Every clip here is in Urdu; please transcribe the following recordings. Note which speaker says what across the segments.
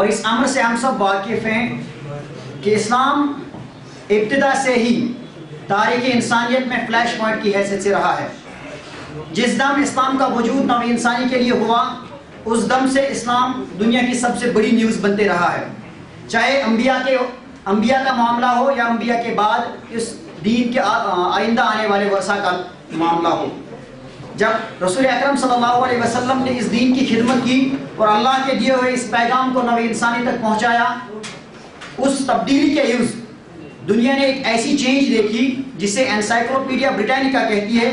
Speaker 1: اور اس امر سے ہم سب واقف ہیں کہ اسلام ابتدا سے ہی تاریخ انسانیت میں فلیش پوائنٹ کی حیثیت سے رہا ہے۔ جس دم اسلام کا وجود نو انسانی کے لیے ہوا، اس دم سے اسلام دنیا کی سب سے بڑی نیوز بنتے رہا ہے۔ چاہے انبیاء کے انبیاء کا معاملہ ہو یا انبیاء کے بعد اس دین کے آئندہ آنے والے ورثہ کا معاملہ ہو۔ جب رسول اکرم صلی اللہ علیہ وسلم نے اس دین کی خدمت کی اور اللہ کے دیے ہوئے اس پیغام کو نو انسانی تک پہنچایا، اس تبدیلی کے عوض دنیا نے ایک ایسی چینج دیکھی جسے انسائکلوپیڈیا بریٹانیکا کہتی ہے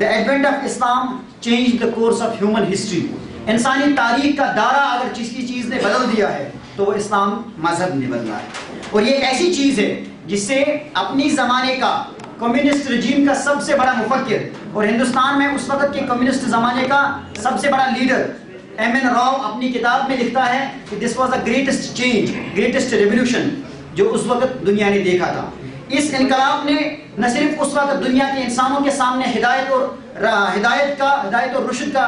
Speaker 1: the advent of Islam change the course of human history انسانی تاریخ کا دارہ اگر جس کی چیز نے بدل دیا ہے تو وہ اسلام مذہب نے بدلا ہے۔ اور یہ ایک ایسی چیز ہے جس سے اپنی زمانے کا کمیونسٹ رجیم کا سب سے بڑا مفکر اور ہندوستان میں اس وقت کے کمیونسٹ زمانے کا سب سے بڑا لیڈر ایم این راؤ اپنی کتاب میں لکھتا ہے کہ this was the greatest change greatest revolution جو اس وقت دنیا نے دیکھا تھا۔ اس انقلاب نے نہ صرف اس وقت دنیا کے انسانوں کے سامنے ہدایت اور ہدایت کا، ہدایت اور رشد کا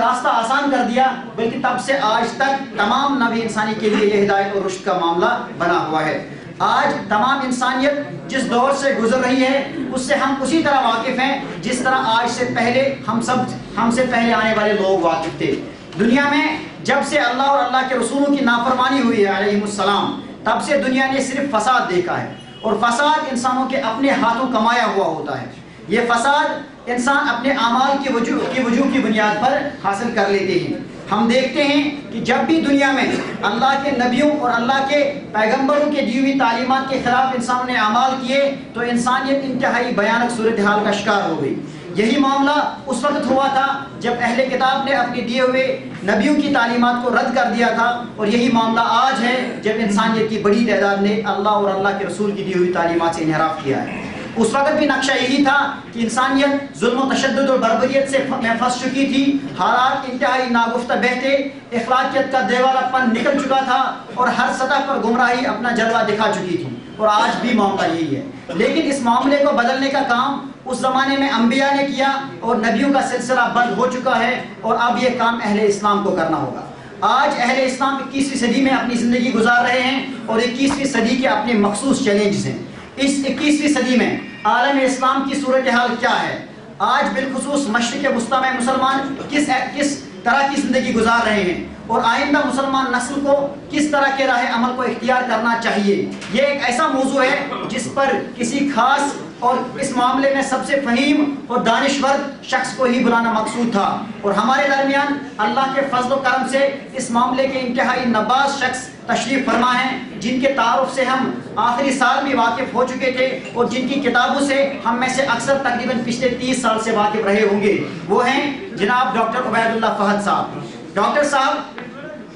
Speaker 1: راستہ آسان کر دیا، بلکہ تب سے آج تک تمام نبی انسانی کے لیے یہ ہدایت اور رشد کا معاملہ بنا ہوا ہے۔ آج تمام انسانیت جس دور سے گزر رہی ہے، اس سے ہم اسی طرح واقف ہیں جس طرح آج سے پہلے ہم سب، ہم سے پہلے آنے والے لوگ واقف تھے۔ دنیا میں جب سے اللہ اور اللہ کے رسولوں کی نافرمانی ہوئی ہے علیہ السلام، تب سے دنیا نے صرف فساد دیکھا ہے اور فساد انسانوں کے اپنے ہاتھوں کمایا ہوا ہوتا ہے۔ یہ فساد انسان اپنے اعمال کی وجوہ کی وجوہ کی بنیاد پر حاصل کر لیتے ہیں۔ ہم دیکھتے ہیں کہ جب بھی دنیا میں اللہ کے نبیوں اور اللہ کے پیغمبروں کے دی ہوئی تعلیمات کے خلاف انسانوں نے اعمال کیے تو انسانیت انتہائی بیانک صورتحال کا شکار ہو گئی۔ یہی معاملہ اس وقت ہوا تھا جب اہل کتاب نے اپنے دیے ہوئے نبیوں کی تعلیمات کو رد کر دیا تھا اور یہی معاملہ آج ہے جب انسانیت کی بڑی تعداد نے اللہ اور اللہ کے رسول کی دی ہوئی تعلیمات سے انحراف کیا ہے۔ اس وقت بھی نقشہ یہی تھا کہ انسانیت، ظلم و تشدد اور بربریت سے پھنس چکی تھی۔ حالات انتہائی ناگفتہ بہتے، اخلاقیت کا دیوالا پن نکل چکا تھا اور ہر سطح پر گمراہی اپنا جلوہ دکھا چکی تھی۔ اور آج بھی معاملہ یہی ہے۔ لیکن اس معاملے کو بدلنے کا کام اس زمانے میں انبیاء نے کیا اور نبیوں کا سلسلہ بند ہو چکا ہے اور اب یہ کام اہل اسلام کو کرنا ہوگا۔ آج اہل اسلام اکیسویں صدی میں اپنی زندگی گزار رہے ہیں اور اکیسویں صدی کے اپنے مخصوص چیلنجز ہیں۔ اس اکیسویں صدی میں عالم اسلام کی صورتحال کیا ہے؟ آج بالخصوص مشرق وسطی میں مسلمان کس کس طرح کی زندگی گزار رہے ہیں؟ اور آئندہ مسلمان نسل کو کس طرح کے راہ عمل کو اختیار کرنا چاہیے؟ یہ ایک ایسا موضوع ہے جس پر کسی خاص اور اس معاملے میں سب سے فہیم اور دانشور شخص کو ہی بلانا مقصود تھا۔ اور ہمارے درمیان اللہ کے فضل و کرم سے اس معاملے کے انتہائی نباز شخص تشریف فرما ہیں جن کے تعارف سے ہم آخری سال بھی واقف ہو چکے تھے اور جن کی کتابوں سے ہم میں سے اکثر تقریباً پچھلے تیس سال سے واقف رہے ہوں گے۔ وہ ہیں جناب ڈاکٹر عبید اللہ فہد صاحب۔ ڈاکٹر صاحب،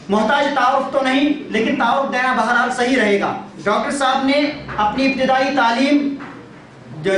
Speaker 1: محتاج تعارف تو نہیں، لیکن تعارف دینا بہرحال صحیح رہے گا۔ ڈاکٹر صاحب نے اپنی ابتدائی تعلیم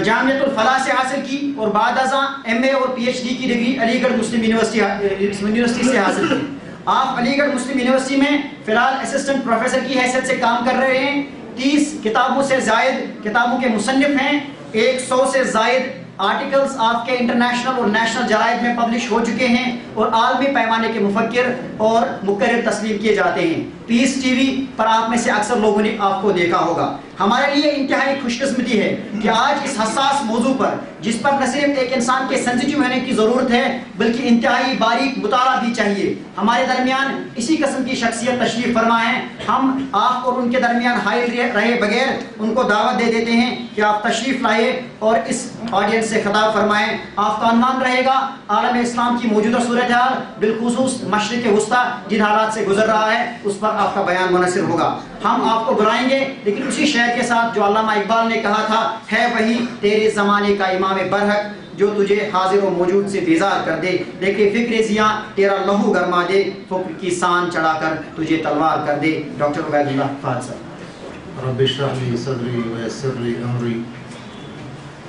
Speaker 1: جامعت الفلاح سے حاصل کی اور بعد ازاں ایم اے اور پی ایچ ڈی کی ڈگری علی گڑھ مسلم یونیورسٹی سے حاصل کی۔ آپ علی گڑھ مسلم یونیورسٹی میں فی الحال اسسٹنٹ پروفیسر کی حیثیت سے کام کر رہے ہیں، تیس کتابوں سے زائد کتابوں کے مصنف ہیں، ایک سو سے زائد آرٹیکلز آپ کے انٹرنیشنل اور نیشنل جرائد میں پبلش ہو چکے ہیں اور عالمی پیمانے کے مفکر اور مقرر تسلیم کیے جاتے ہیں۔ پیس ٹی وی پر آپ میں سے اکثر لوگوں نے آپ کو دیکھا ہوگا۔ ہمارے لیے انتہائی خوش قسمتی ہے کہ آج اس حساس موضوع پر، جس پر نہ صرف ایک انسان کے سنسیٹیو ہونے کی ضرورت ہے، بلکہ انتہائی باریک مطالعہ بھی چاہیے۔ ہمارے درمیان اسی قسم کی شخصیت تشریف فرما ہے۔ ہم آپ اور ان کے درمیان حائل رہے بغیر ان کو دعوت دے دیتے ہیں کہ آپ تشریف لائے اور اس آڈینس سے خطاب فرمائیں۔ آپ کا عنوان رہے گا، عالم اسلام کی موجودہ صورتحال، بالخصوص مشرق وسطی جن حالات سے گزر رہا ہے، اس پر آپ کا بیان منحصر ہوگا۔ ہم آپ کو بلائیں گے، لیکن اسی شہر کے ساتھ جو علامہ اقبال نے کہا تھا، ہے وہی تیرے زمانے کا امام برحق، جو تجھے حاضر و موجود سے بیزار کر دے۔ دیکھے فکر زیاں، تیرا لہو گرما دے، فکر کی سان چڑھا کر تجھے تلوار کر دے۔ ڈاکٹر عبید اللہ فاضل صاحب۔
Speaker 2: رب اشرح لي صدري ويسر لي امري،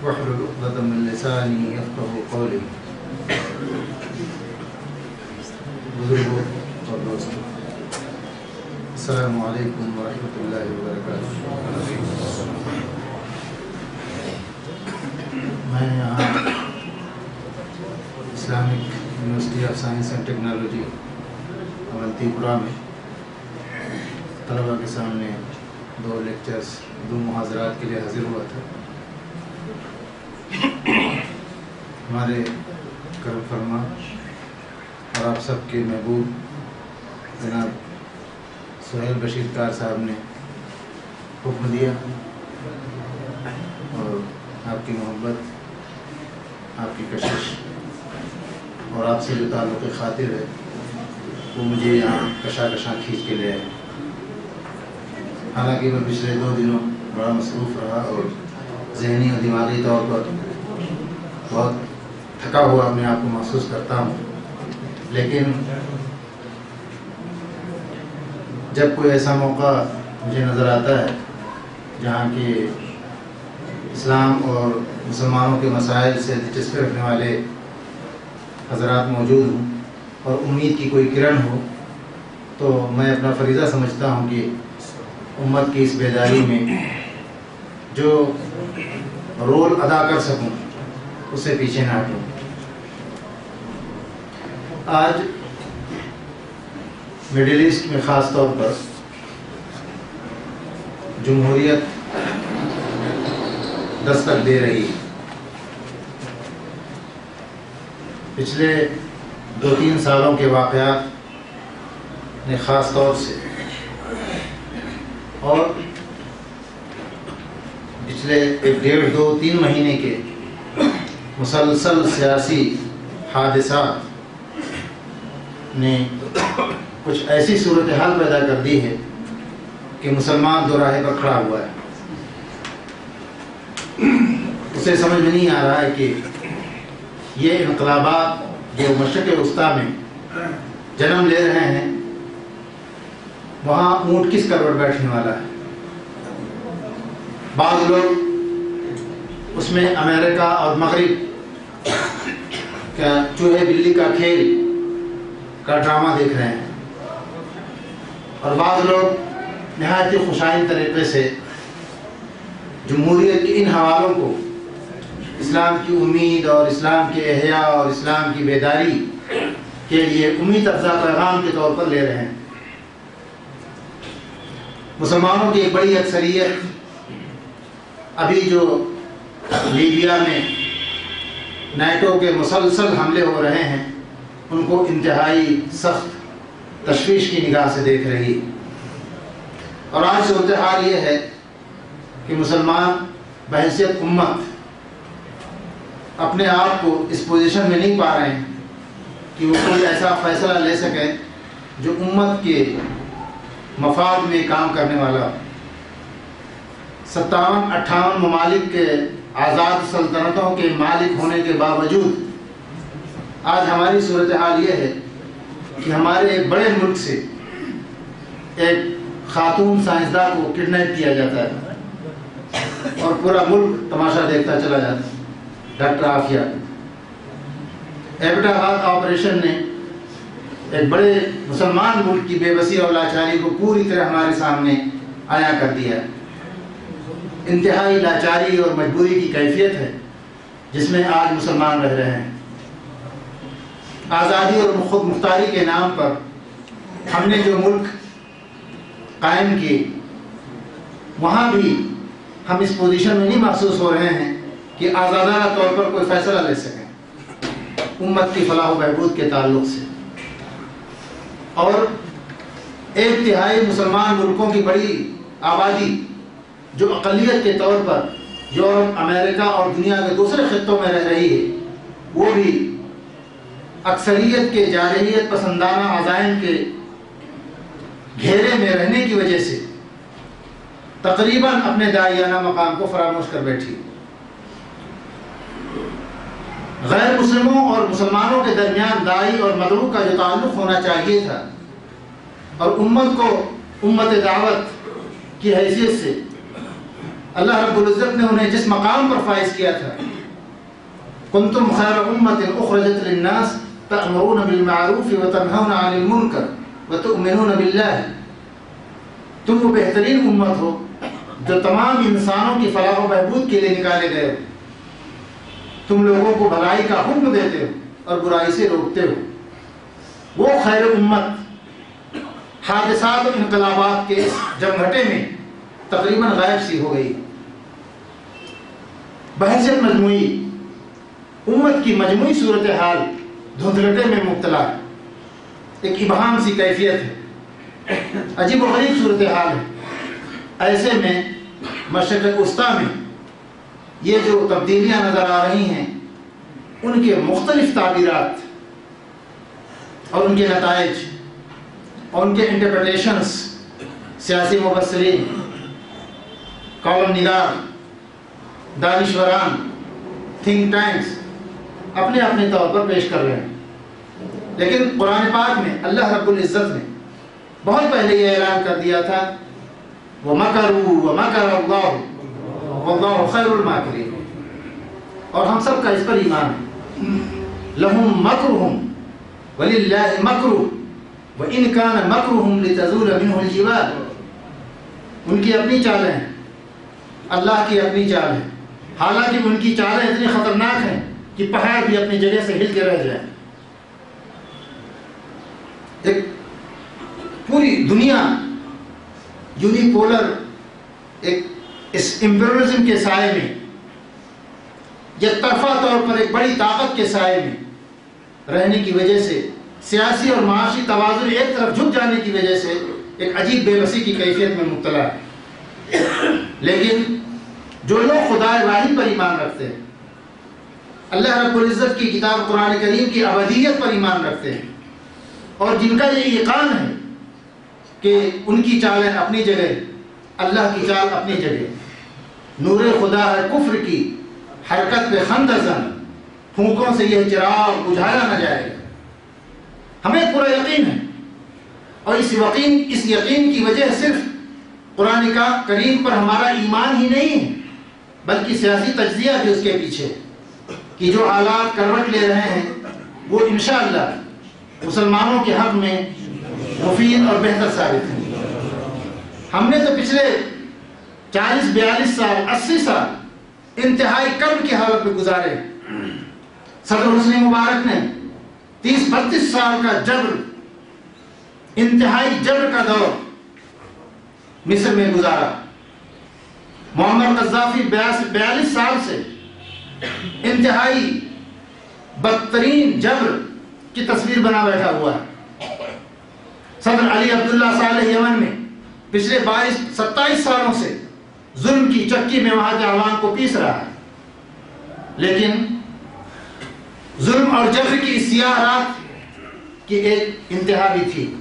Speaker 2: واحلل عقدة من لساني يفقهوا قولي. بزرگوں اور دوستوں السلام علیکم ورحمۃ اللہ وبرکاتہ میں یہاں Islamic university of science and technology بنتی پورا میں طلبا کے سامنے دو لیکچرز، دو محاضرات کے لیے حاضر ہوا تھا۔ ہمارے کرم فرما اور آپ سب کے محبوب جناب سہیل بشیر کار صاحب نے حکم دیا اور آپ کی محبت، آپ کی کشش اور آپ سے جو تعلق خاطر ہے، وہ مجھے یہاں کشا کشاں کھینچ کے لے آئے۔ حالانکہ میں پچھلے دو دنوں بڑا مصروف رہا اور ذہنی اور دماغی طور پر بہت تھکا ہوا اپنے آپ کو محسوس کرتا ہوں۔ لیکن جب کوئی ایسا موقع مجھے نظر آتا ہے جہاں کہ اسلام اور مسلمانوں کے مسائل سے دلچسپی رکھنے والے حضرات موجود ہوں اور امید کی کوئی کرن ہو، تو میں اپنا فریضہ سمجھتا ہوں کہ امت کی اس بیداری میں جو رول ادا کر سکوں اسے پیچھے نہ ہٹوں۔ آج مڈل ایسٹ میں خاص طور پر جمہوریت دستک دے رہی ہے۔ پچھلے دو تین سالوں کے واقعات نے خاص طور سے اور پچھلے ایک ڈیڑھ دو تین مہینے کے مسلسل سیاسی حادثات نے کچھ ایسی صورتحال پیدا کر دی ہے کہ مسلمان دو راہے پر کھڑا ہوا ہے۔ اسے سمجھ میں نہیں آ رہا ہے کہ یہ انقلابات جو مشرق وسطیٰ میں جنم لے رہے ہیں، وہاں اونٹ کس کروٹ بیٹھنے والا ہے؟ بعض لوگ اس میں امریکہ اور مغرب کا چوہے بلی کا کھیل، کا ڈرامہ دیکھ رہے ہیں۔ اور بعض لوگ نہایت ہی خوشائن طریقے سے جمہوریت کے ان حوالوں کو اسلام کی امید اور اسلام کے احیاء اور اسلام کی بیداری کے لیے امید افزا پیغام کے طور پر لے رہے ہیں۔ مسلمانوں کی ایک بڑی اکثریت ابھی جو لیبیا میں نیٹو کے مسلسل حملے ہو رہے ہیں، ان کو انتہائی سخت تشویش کی نگاہ سے دیکھ رہی۔ اور آج صورتحال یہ ہے کہ مسلمان بحثیت امت اپنے آپ کو اس پوزیشن میں نہیں پا رہے ہیں کہ وہ کوئی ایسا فیصلہ لے سکیں جو امت کے مفاد میں کام کرنے والا ستاون اٹھاون ممالک کے آزاد سلطنتوں کے مالک ہونے کے باوجود آج ہماری صورتحال یہ ہے کہ ہمارے ایک بڑے ملک سے ایک خاتون سائنسداں کو کڈنیپ کیا جاتا ہے اور پورا ملک تماشا دیکھتا چلا جاتا ہے، ڈاکٹر آفیہ ایبٹاغات آپریشن نے ایک بڑے مسلمان ملک کی بے بسی اور لاچاری کو پوری طرح ہمارے سامنے آیا کر دیا انتہائی لاچاری اور مجبوری کی کیفیت ہے جس میں آج مسلمان رہ رہے ہیں۔ آزادی اور خود مختاری کے نام پر ہم نے جو ملک قائم کیے، وہاں بھی ہم اس پوزیشن میں نہیں محسوس ہو رہے ہیں کہ آزادانہ طور پر کوئی فیصلہ لے سکیں امت کی فلاح و بہبود کے تعلق سے۔ اور ایک تہائی مسلمان ملکوں کی بڑی آبادی جو اقلیت کے طور پر یورپ، امریکہ اور دنیا کے دوسرے خطوں میں رہ رہی ہے، وہ بھی اکثریت کے جارحیت پسندانہ عزائم کے گھیرے میں رہنے کی وجہ سے تقریباً اپنے دائیانہ مقام کو فراموش کر بیٹھی۔ غیر مسلموں اور مسلمانوں کے درمیان دائی اور مدعو کا جو تعلق ہونا چاہیے تھا اور امت کو امت دعوت کی حیثیت سے اللہ رب العزت نے انہیں جس مقام پر فائز کیا تھا۔ کنتم خیر امت اخرجت للناس تأمرون بالمعروف وتنہون عن المنکر وتؤمنون باللہ۔ تم وہ بہترین امت ہو جو تمام انسانوں کی فلاح و بہبود کے لیے نکالے گئے ہو۔ تم لوگوں کو بھلائی کا حکم دیتے ہو اور برائی سے روکتے ہو۔ وہ خیر امت حادثات اور انقلابات کے جمگھٹے میں تقریباً غائب سی ہو گئی۔ بحثیت مجموعی۔ امت کی مجموعی صورتحال دھندلٹے میں مبتلا ہے۔ ایک ابہام سی کیفیت ہے۔ عجیب و غریب صورتحال ہے۔ ایسے میں مشرق وسطیٰ میں یہ جو تبدیلیاں نظر آ رہی ہیں، ان کے مختلف تعبیرات اور ان کے نتائج اور ان کے انٹرپریٹیشنس سیاسی مبصرین کالم نگار، دانشوران تھنک ٹینکس اپنے اپنے طور پر پیش کر رہے ہیں۔ لیکن قرآن پاک میں، اللہ رب العزت نے بہت پہلے یہ اعلان کر دیا تھا وہ مکرو وہ مکر اللہ واللہ خیر الماکرین اور ہم سب کا اس پر ایمان ہے۔ لہم مکرہم وللہ مکرو وَإِن كَانَ مَكْرُهُمْ لِتَزُولَ مِنْهُ الْجِبَالِ۔ ان کی اپنی چالیں ہیں۔ اللہ کی اپنی چال ہے۔ حالانکہ ان کی چالیں اتنی خطرناک ہیں کہ پہاڑ بھی اپنی جگہ سے ہل کے رہ جائیں ایک پوری دنیا یونیپولر ایک اس امپیرلزم کے سائے میں یک طرفہ طور پر ایک بڑی طاقت کے سائے میں رہنے کی وجہ سے سیاسی اور معاشی توازن ایک طرف جھک جانے کی وجہ سے ایک عجیب بے بسی کی کیفیت میں مبتلا ہے۔ لیکن جو لوگ خدا واحد پر ایمان رکھتے ہیں اللہ رب العزت کی کتاب قرآن کریم کی ابدیت پر ایمان رکھتے ہیں۔ اور جن کا یہ یقان ہے کہ ان کی چالیں اپنی جگہ، اللہ کی چال اپنی جگہ۔ نور خدا ہے کفر کی، حرکت پہ خندزن پھونکوں سے یہ چراغ بجھایا نہ جائے۔ گا ہمیں پورا یقین ہے۔ اور اس یقین اس یقین کی وجہ صرف قرآن کا کریم پر ہمارا ایمان ہی نہیں ہے، بلکہ سیاسی تجزیہ بھی اس کے پیچھے۔ کہ جو حالات کروٹ لے رہے ہیں، وہ انشاءاللہ مسلمانوں کے حق میں مفید اور بہتر ثابت ہیں۔ ہم نے تو پچھلے چالیس، بیالیس سال، اسی سال انتہائی کرب کی حالت میں گزارے۔ صدر حسنی مبارک نے تیس بتیس سال کا جبر، انتہائی جبر کا دور مصر میں گزارا۔ محمد قذافی بیالیس سال سے انتہائی بدترین جبر کی تصویر بنا بیٹھا ہوا ہے۔ صدر علی عبداللہ صالح یمن میں پچھلے بائیس، ستائیس سالوں سے ظلم کی چکی میں وہاں کے عوام کو پیس رہا ہے۔ لیکن ظلم اور جبر کی سیاہ رات کی ایک انتہا بھی تھی۔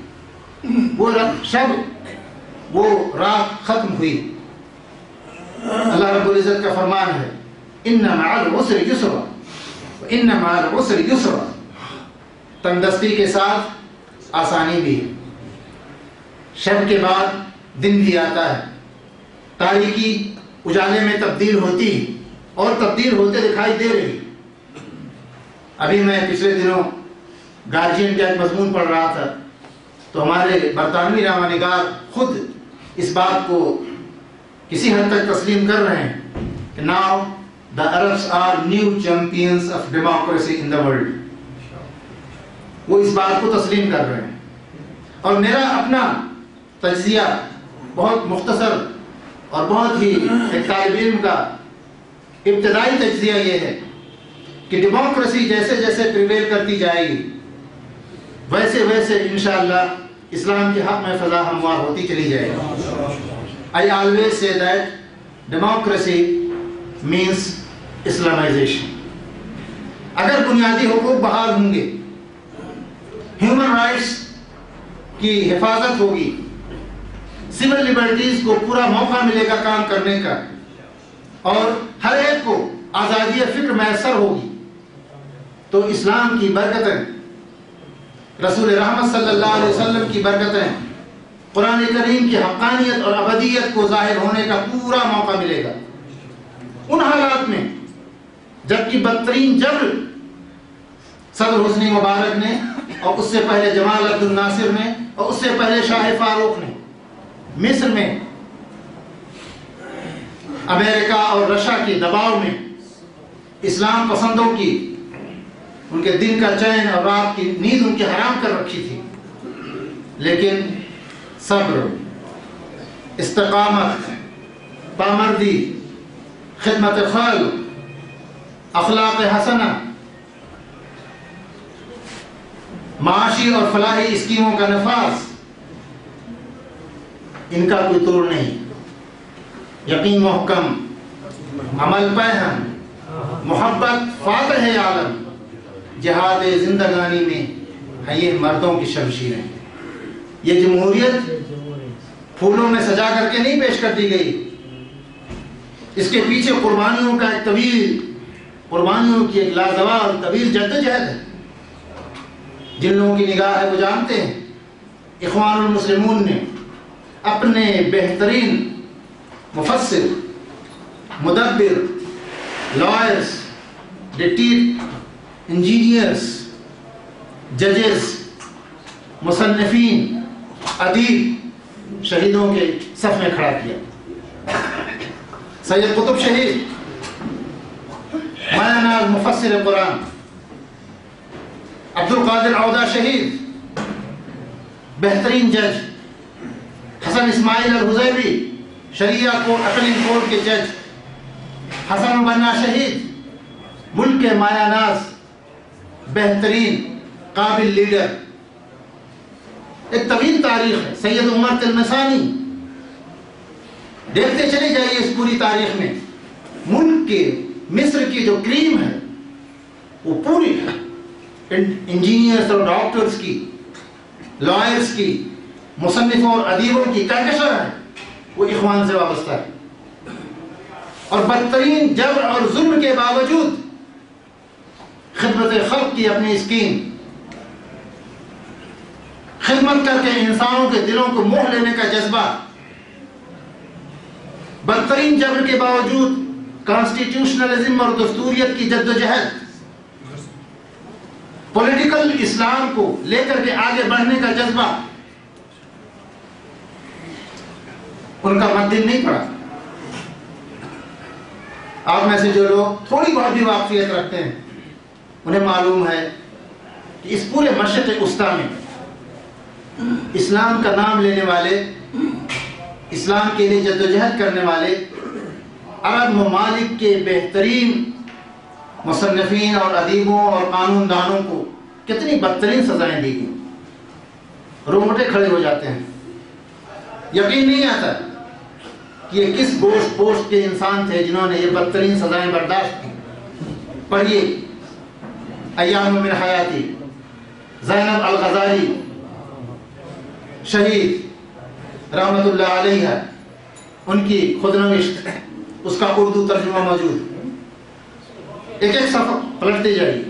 Speaker 2: وہ شب، وہ رات ختم ہوئی۔ اللہ رب العزت کا فرمان ہے۔ ان مع العسر یسرا ان مع العسر یسرا تندستی کے ساتھ آسانی بھی ہے شب کے بعد دن بھی آتا ہے تاریکی اجالے میں تبدیل ہوتی اور تبدیل ہوتے دکھائی دے رہی ابھی میں پچھلے دنوں گارجین کا ایک مضمون پڑھ رہا تھا تو ہمارے برطانوی راما نگار خود اس بات کو کسی حد تک تسلیم کر رہے ہیں کہ now the Arabs are new champions of democracy in the world وہ اس بات کو تسلیم کر رہے ہیں۔ اور میرا اپنا تجزیہ بہت مختصر اور بہت ہی ایک طالب علم کا ابتدائی تجزیہ یہ ہے کہ ڈیموکریسی جیسے جیسے پریویل کرتی جائے گی، ویسے ویسے انشاءاللہ اسلام کی حق میں فضا ہموار ہوتی چلی جائے گی۔ I always say that democracy means Islamization. اگر بنیادی حقوق بحال ہوں گے ہیومن رائٹس کی حفاظت ہوگی سول لبرٹیز کو پورا موقع ملے گا کام کرنے کا، اور ہر ایک کو آزادی فکر میسر ہوگی، تو اسلام کی برکتیں، رسول رحمت صلی اللہ علیہ وسلم کی برکتیں، قرآن کریم کی حقانیت اور ابدیت کو ظاہر ہونے کا پورا موقع ملے گا ان حالات میں جبکہ بدترین جبر صدر حسنی مبارک نے اور اس سے پہلے جمال عبد الناصر نے اور اس سے پہلے شاہ فاروق نے مصر میں، امریکہ اور رشا کے دباؤ میں اسلام پسندوں کی، ان کے دن کا چین اور رات کی نیند ان کی حرام کر رکھی تھی۔ لیکن صبر، استقامت پامردی خدمت خل اخلاق حسنہ۔ معاشی اور فلاحی اسکیموں کا نفاذ۔ ان کا کوئی توڑ نہیں۔ یقین محکم عمل پہم محبت فاتح عالم۔ جہاد زندگانی میں ہے یہ مردوں کی شمشیریں۔ یہ جمہوریت پھولوں میں سجا کر کے نہیں پیش کر دی گئی۔ اس کے پیچھے قربانیوں کا ایک طویل قربانیوں کی ایک لازوال طویل جدوجہد ہے۔ جن لوگوں کی نگاہ ہے وہ جانتے ہیں۔ اخوان المسلمون نے اپنے بہترین مفسر، مدبر لائرز ڈٹیٹ انجینئرز ججز مصنفین، ادیب شہیدوں کے صف میں کھڑا کیا۔ سید قطب شہید مایا ناز مفسر قرآن. عبد القادر عودہ شہید. بہترین جج. حسن اسماعیل الحزیبی، شریعہ کورٹ اپیل کورٹ کے جج. حسن بنا شہید. ملک کے مایا ناز بہترین قابل لیڈر. ایک طویل تاریخ ہے، سید عمر تلمسانی. دیکھتے چلے جائیے اس پوری تاریخ میں. ملک کے مصر کی جو کریم ہے، وہ پوری ہے۔ انجینئرز اور ڈاکٹرز کی لائرز کی، مصنفوں اور ادیبوں کی کہکشاں ہے وہ اخوان سے وابستہ ہے اور بدترین جبر اور ظلم کے باوجود خدمت خلق کی اپنی اسکیم خدمت کر کے انسانوں کے دلوں کو موہ لینے کا جذبہ، بدترین جبر کے باوجود کانسٹیٹیوشنلزم اور دستوریت کی جد و جہد پولیٹیکل اسلام کو لے کر کے آگے بڑھنے کا جذبہ۔ ان کا مدن نہیں پڑا۔ آپ میں سے جو لوگ تھوڑی بہت بھی واقفیت رکھتے ہیں، انہیں معلوم ہے کہ اس پورے مشرق استا میں اسلام کا نام لینے والے، اسلام کے لیے جدوجہد کرنے والے عرب ممالک کے بہترین مصنفین اور ادیبوں اور قانون دانوں کو کتنی بدترین سزائیں دی گئی رومٹے کھڑے ہو جاتے ہیں۔ یقین نہیں آتا کہ یہ کس گوشت پوشت کے انسان تھے جنہوں نے یہ بدترین سزائیں برداشت کی۔ پڑھیے۔ ایام من حیاتی۔ زینب الغزالی۔ شہید۔ رحمت اللہ علیہ۔ ان کی خود نوشت۔ اس کا اردو ترجمہ موجود ایک ایک صفحہ پلٹتے جائیے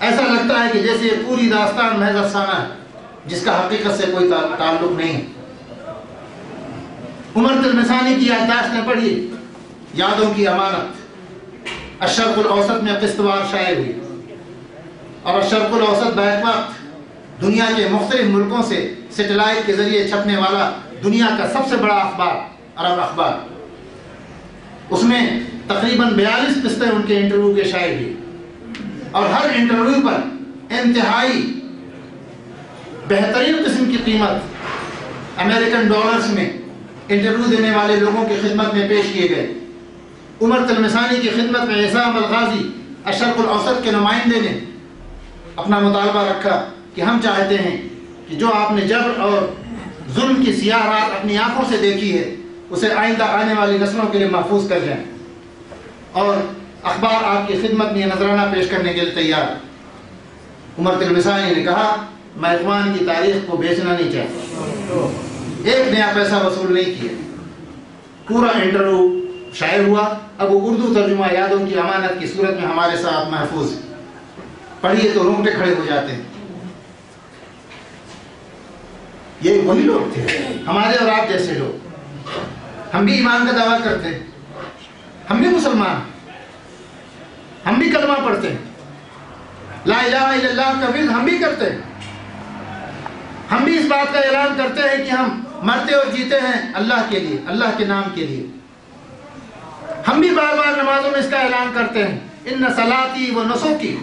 Speaker 2: ایسا لگتا ہے کہ جیسے یہ پوری داستان محض افسانہ ہے، جس کا حقیقت سے کوئی تعلق نہیں عمر تلمسانی کی یادداشت نے پڑھی، یادوں کی امانت۔ اشرق الاوسط میں قسطوار شائع ہوئی۔ اور اشرق الاوسط بیک وقت دنیا کے مختلف ملکوں سے سیٹلائٹ کے ذریعے چھپنے والا دنیا کا سب سے بڑا اخبار، عرب اخبار۔ اس میں تقریباً بیالیس قسطیں ان کے انٹرویو کے شائع ہوئی اور ہر انٹرویو پر انتہائی بہترین قسم کی قیمت امریکن ڈالرز میں انٹرویو دینے والے لوگوں کی خدمت میں پیش کیے گئے۔ عمر تلمسانی کی خدمت میں عصام الغازی اشرق الاوسط کے نمائندے نے اپنا مطالبہ رکھا کہ ہم چاہتے ہیں کہ جو آپ نے جبر اور ظلم کی سیاہ رات اپنی آنکھوں سے دیکھی ہے اسے آئندہ آنے والی نسلوں کے لیے محفوظ کر جائیں اور اخبار آپ کی خدمت میں نظرانہ پیش کرنے کے لیے تیار۔ عمر تلمسانی نے کہا، میں اخوان کی تاریخ کو بیچنا نہیں چاہتا۔ ایک نیا پیسہ وصول نہیں کیا۔ پورا انٹرویو شائع ہوا۔ اب وہ اردو ترجمہ یادوں کی امانت کی صورت میں ہمارے ساتھ محفوظ۔ ہے پڑھیے تو رونگٹے کھڑے ہو جاتے ہیں۔ یہ وہی لوگ تھے۔ ہمارے اور آپ جیسے لوگ۔ ہم بھی ایمان کا دعویٰ کرتے ہیں۔ ہم بھی مسلمان ہم بھی کلمہ پڑھتے ہیں۔ لا الہ الا اللہ کا ورد ہم بھی کرتے ہیں۔ ہم بھی اس بات کا اعلان کرتے ہیں کہ ہم مرتے اور جیتے ہیں اللہ کے لیے، اللہ کے نام کے لیے۔ ہم بھی بار بار نمازوں میں اس کا اعلان کرتے ہیں۔ ان صلاتی و نسوکی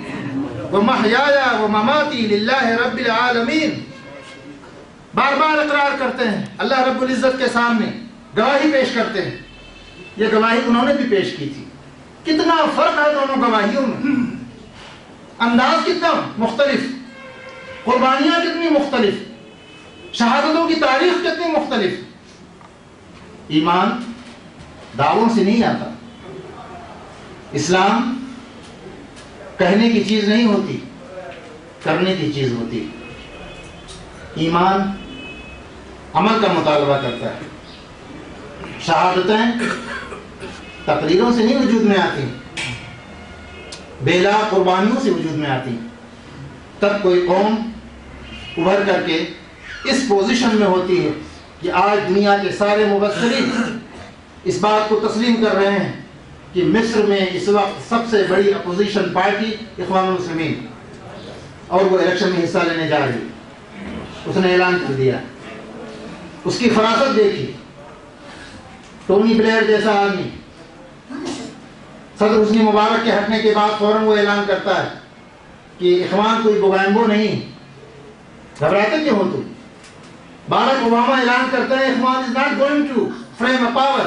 Speaker 2: و محیایا و مماتی للہ رب العالمین۔ بار بار اقرار کرتے ہیں اللہ رب العزت کے سامنے۔ گواہی پیش کرتے ہیں۔ یہ گواہی انہوں نے بھی پیش کی تھی۔ کتنا فرق ہے دونوں گواہیوں میں؟ انداز کتنا مختلف، قربانیاں کتنی مختلف، شہادتوں کی تاریخ کتنی مختلف۔ ایمان دعووں سے نہیں آتا۔ اسلام کہنے کی چیز نہیں ہوتی، کرنے کی چیز ہوتی۔ ایمان عمل کا مطالبہ کرتا ہے۔ شہادتیں تقریروں سے نہیں وجود میں آتی، بیلا قربانیوں سے وجود میں آتی۔ تب کوئی قوم ابھر کر کے اس پوزیشن میں ہوتی ہے کہ آج دنیا کے سارے مبصرین اس بات کو تسلیم کر رہے ہیں کہ مصر میں اس وقت سب سے بڑی اپوزیشن پارٹی اخوان المسلمین اور وہ الیکشن میں حصہ لینے جا رہی۔ اس نے اعلان کر دیا۔ اس کی فراست دیکھی۔ ٹونی بلیئر جیسا آدمی صدر حسنی مبارک کے ہٹنے کے بعد فوراً وہ اعلان کرتا ہے کہ اخوان کوئی بغیمبو نہیں۔ گھبراتے کیوں ہو تم؟ بارک اوباما اعلان کرتا ہے Ikhwan is not going to frame a power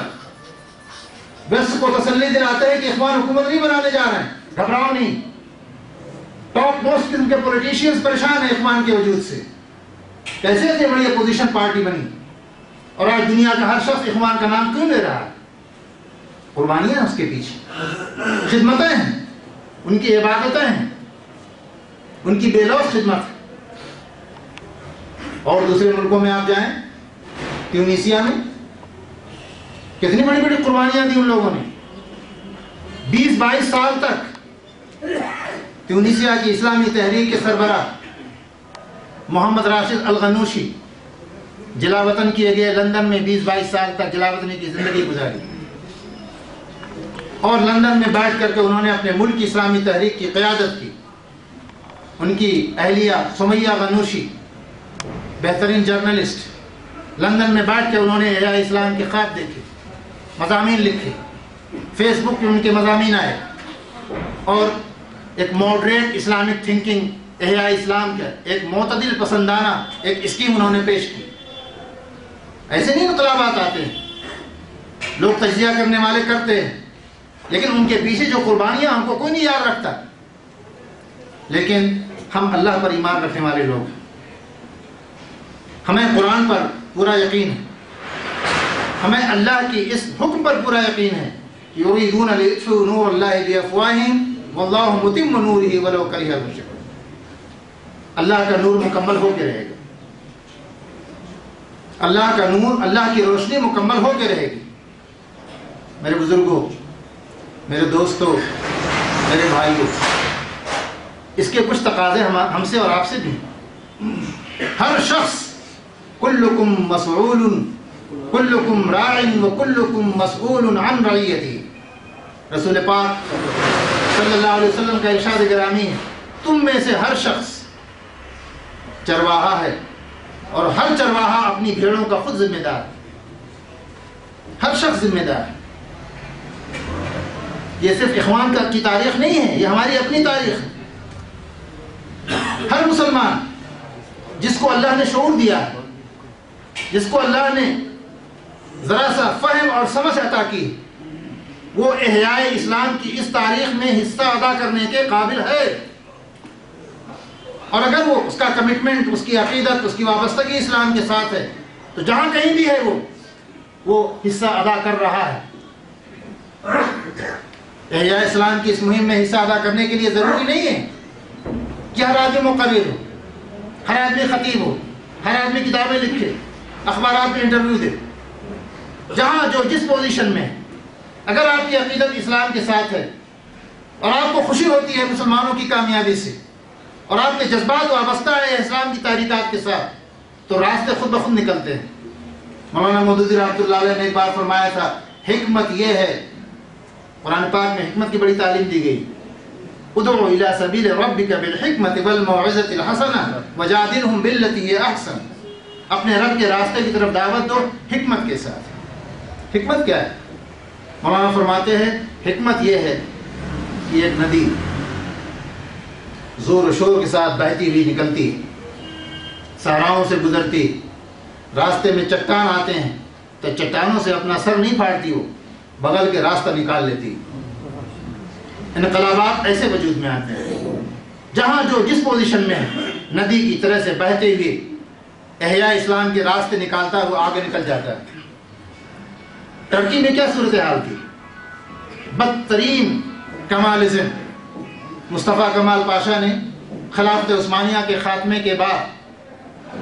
Speaker 2: West کو تسلی دلاتے ہیں کہ اخوان حکومت نہیں بنانے جا رہے ہیں۔ گھبراؤ نہیں۔ ٹاپ موسٹ ان کے پولیٹیشینز پریشان ہیں اخوان کے وجود سے۔ کیسے اتنی بڑی اپوزیشن پارٹی بنی؟ اور آج دنیا کا ہر شخص اخوان کا نام کیوں لے رہا ہے؟ قربانیاں اس کے پیچھے۔ خدمتیں ہیں۔ ان کی عبادتیں ہیں۔ ان کی بے لوس خدمت ہے۔ اور دوسرے ملکوں میں آپ جائیں ٹیونیسیا میں، کتنی بڑی بڑی قربانیاں دی ان لوگوں نے؟ بیس بائیس سال تک۔ ٹیونیسیا کی اسلامی تحریک کے سربراہ، محمد راشد الغنوشی۔ جلا وطن کیے گئے، لندن میں بیس بائیس سال تک جلا وطنی کی زندگی گزاری۔ اور لندن میں بیٹھ کر کے انہوں نے اپنے ملک کی اسلامی تحریک کی قیادت کی۔ ان کی اہلیہ سمیہ غنوشی، بہترین جرنلسٹ۔ لندن میں بیٹھ کے انہوں نے احیاء اسلام کے خواب دیکھے مضامین لکھے۔ فیس بک پہ ان کے مضامین آئے۔ اور ایک ماڈریٹ اسلامک تھنکنگ احیاء اسلام کا ایک معتدل پسندانہ ایک اسکیم انہوں نے پیش کی۔ ایسے نہیں انقلابات آتے۔ لوگ تجزیہ کرنے والے کرتے ہیں۔ لیکن ان کے پیچھے جو قربانیاں ہم کو کوئی نہیں یاد رکھتا۔ لیکن ہم اللہ پر ایمان رکھنے والے لوگ ہیں۔ ہمیں قرآن پر پورا یقین ہے۔ ہمیں اللہ کی اس حکم پر پورا یقین ہے یریدون لیطفئوا نور اللہ بافواہہم واللہ متم نورہ ولو کرہ المشرکون۔ اللہ کا نور مکمل ہو کے رہے گا۔ اللہ کا نور، اللہ کی روشنی مکمل ہو کے رہے گی۔ میرے بزرگوں میرے دوستوں میرے بھائیوں اس کے کچھ تقاضے ہم سے اور آپ سے بھی ہر شخص کلکم مسعول، کلکم راع و کلکم مسعول عن رعیتی۔ رسول پاک صلی اللہ علیہ وسلم کا ارشاد گرامی ہے، تم میں سے ہر شخص چرواہا ہے۔ اور ہر چرواہا اپنی بھیڑوں کا خود ذمہ دار ہر شخص ذمہ دار ہے۔ یہ صرف اخوان کا کی تاریخ نہیں ہے، یہ ہماری اپنی تاریخ ہے۔ ہر مسلمان جس کو اللہ نے شعور دیا ہے جس کو اللہ نے ذرا سا فہم اور سمجھ عطا کی، وہ احیاء اسلام کی اس تاریخ میں حصہ ادا کرنے کے قابل ہے۔ اور اگر وہ اس کا کمٹمنٹ اس کی عقیدت، اس کی وابستگی اسلام کے ساتھ ہے، تو جہاں کہیں بھی ہے وہ وہ حصہ ادا کر رہا ہے۔ احیاء اسلام کی اس مہم میں حصہ ادا کرنے کے لیے ضروری نہیں ہے کہ ہر آدمی مقرر ہو، ہر آدمی خطیب ہو، ہر آدمی کتابیں لکھے، اخبارات میں انٹرویو دے۔ جہاں جو جس پوزیشن میں اگر آپ کی عقیدت اسلام کے ساتھ ہے اور آپ کو خوشی ہوتی ہے مسلمانوں کی کامیابی سے اور آپ کے جذبات وابستہ ہے اسلام کی تحریکات کے ساتھ۔ تو راستے خود بخود نکلتے ہیں۔ مولانا مودودی رحمۃ اللہ علیہ نے ایک بار فرمایا تھا، حکمت یہ ہے، قرآن پاک میں حکمت کی بڑی تعلیم دی گئی۔ ادعو الى سبیل ربک بالحکمت والموعظت الحسنہ وجادلہم باللتی احسن۔ اپنے رب کے راستے کی طرف دعوت دو، حکمت کے ساتھ۔ حکمت کیا ہے؟ مولانا فرماتے ہیں، حکمت یہ ہے کہ ایک ندی زور و شور کے ساتھ بہتی ہوئی نکلتی، صحراؤں سے گزرتی، راستے میں چٹان آتے ہیں، تو چٹانوں سے اپنا سر نہیں پھاڑتی وہ، بغل کے راستہ نکال لیتی۔ انقلابات ایسے وجود میں آتے ہیں، جہاں جو جس پوزیشن میں ندی کی طرح سے بہتے ہوئے احیاء اسلام کے راستے نکالتا ہے وہ آگے نکل جاتا ہے۔ ٹرکی میں کیا صورتحال تھی؟ بدترین کمالزم۔ مصطفیٰ کمال پاشا نے خلافت عثمانیہ کے خاتمے کے بعد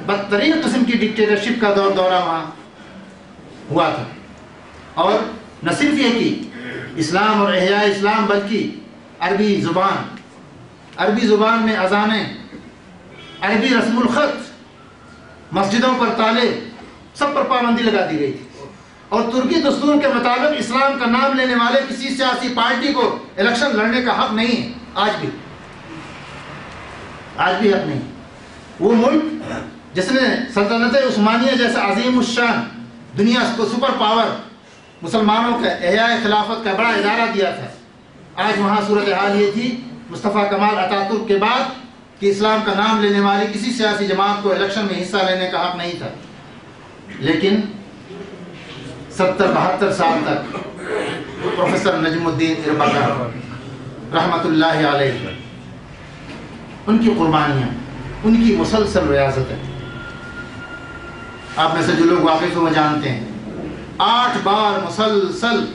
Speaker 2: بدترین قسم کی ڈکٹیٹرشپ کا دور دورہ وہاں ہوا تھا۔ اور نہ صرف یہ کہ اسلام اور احیاء اسلام بلکہ عربی زبان عربی زبان میں اذانیں، عربی رسم الخط، مسجدوں پر تالے، سب پر پابندی لگا دی گئی تھی۔ اور ترکی دستور کے مطابق اسلام کا نام لینے والے کسی سیاسی پارٹی کو الیکشن لڑنے کا حق نہیں ہے۔ آج بھی۔ آج بھی حق نہیں۔ وہ ملک جس نے سلطنت عثمانیہ جیسا عظیم الشان، دنیا کو سپر پاور، مسلمانوں کا احیاء خلافت کا بڑا ادارہ دیا تھا۔ آج وہاں صورتحال یہ تھی، مصطفیٰ کمال اتاترک کے بعد کہ اسلام کا نام لینے والی کسی سیاسی جماعت کو الیکشن میں حصہ لینے کا حق نہیں تھا۔ لیکن ستر بہتر سال تک پروفیسر نجم الدین اربکا رحمت اللہ علیہ ان کی قربانیاں، ان کی مسلسل ریاضت ہے آپ میں سے جو لوگ واقف ہیں، وہ جانتے ہیں۔ آٹھ بار مسلسل،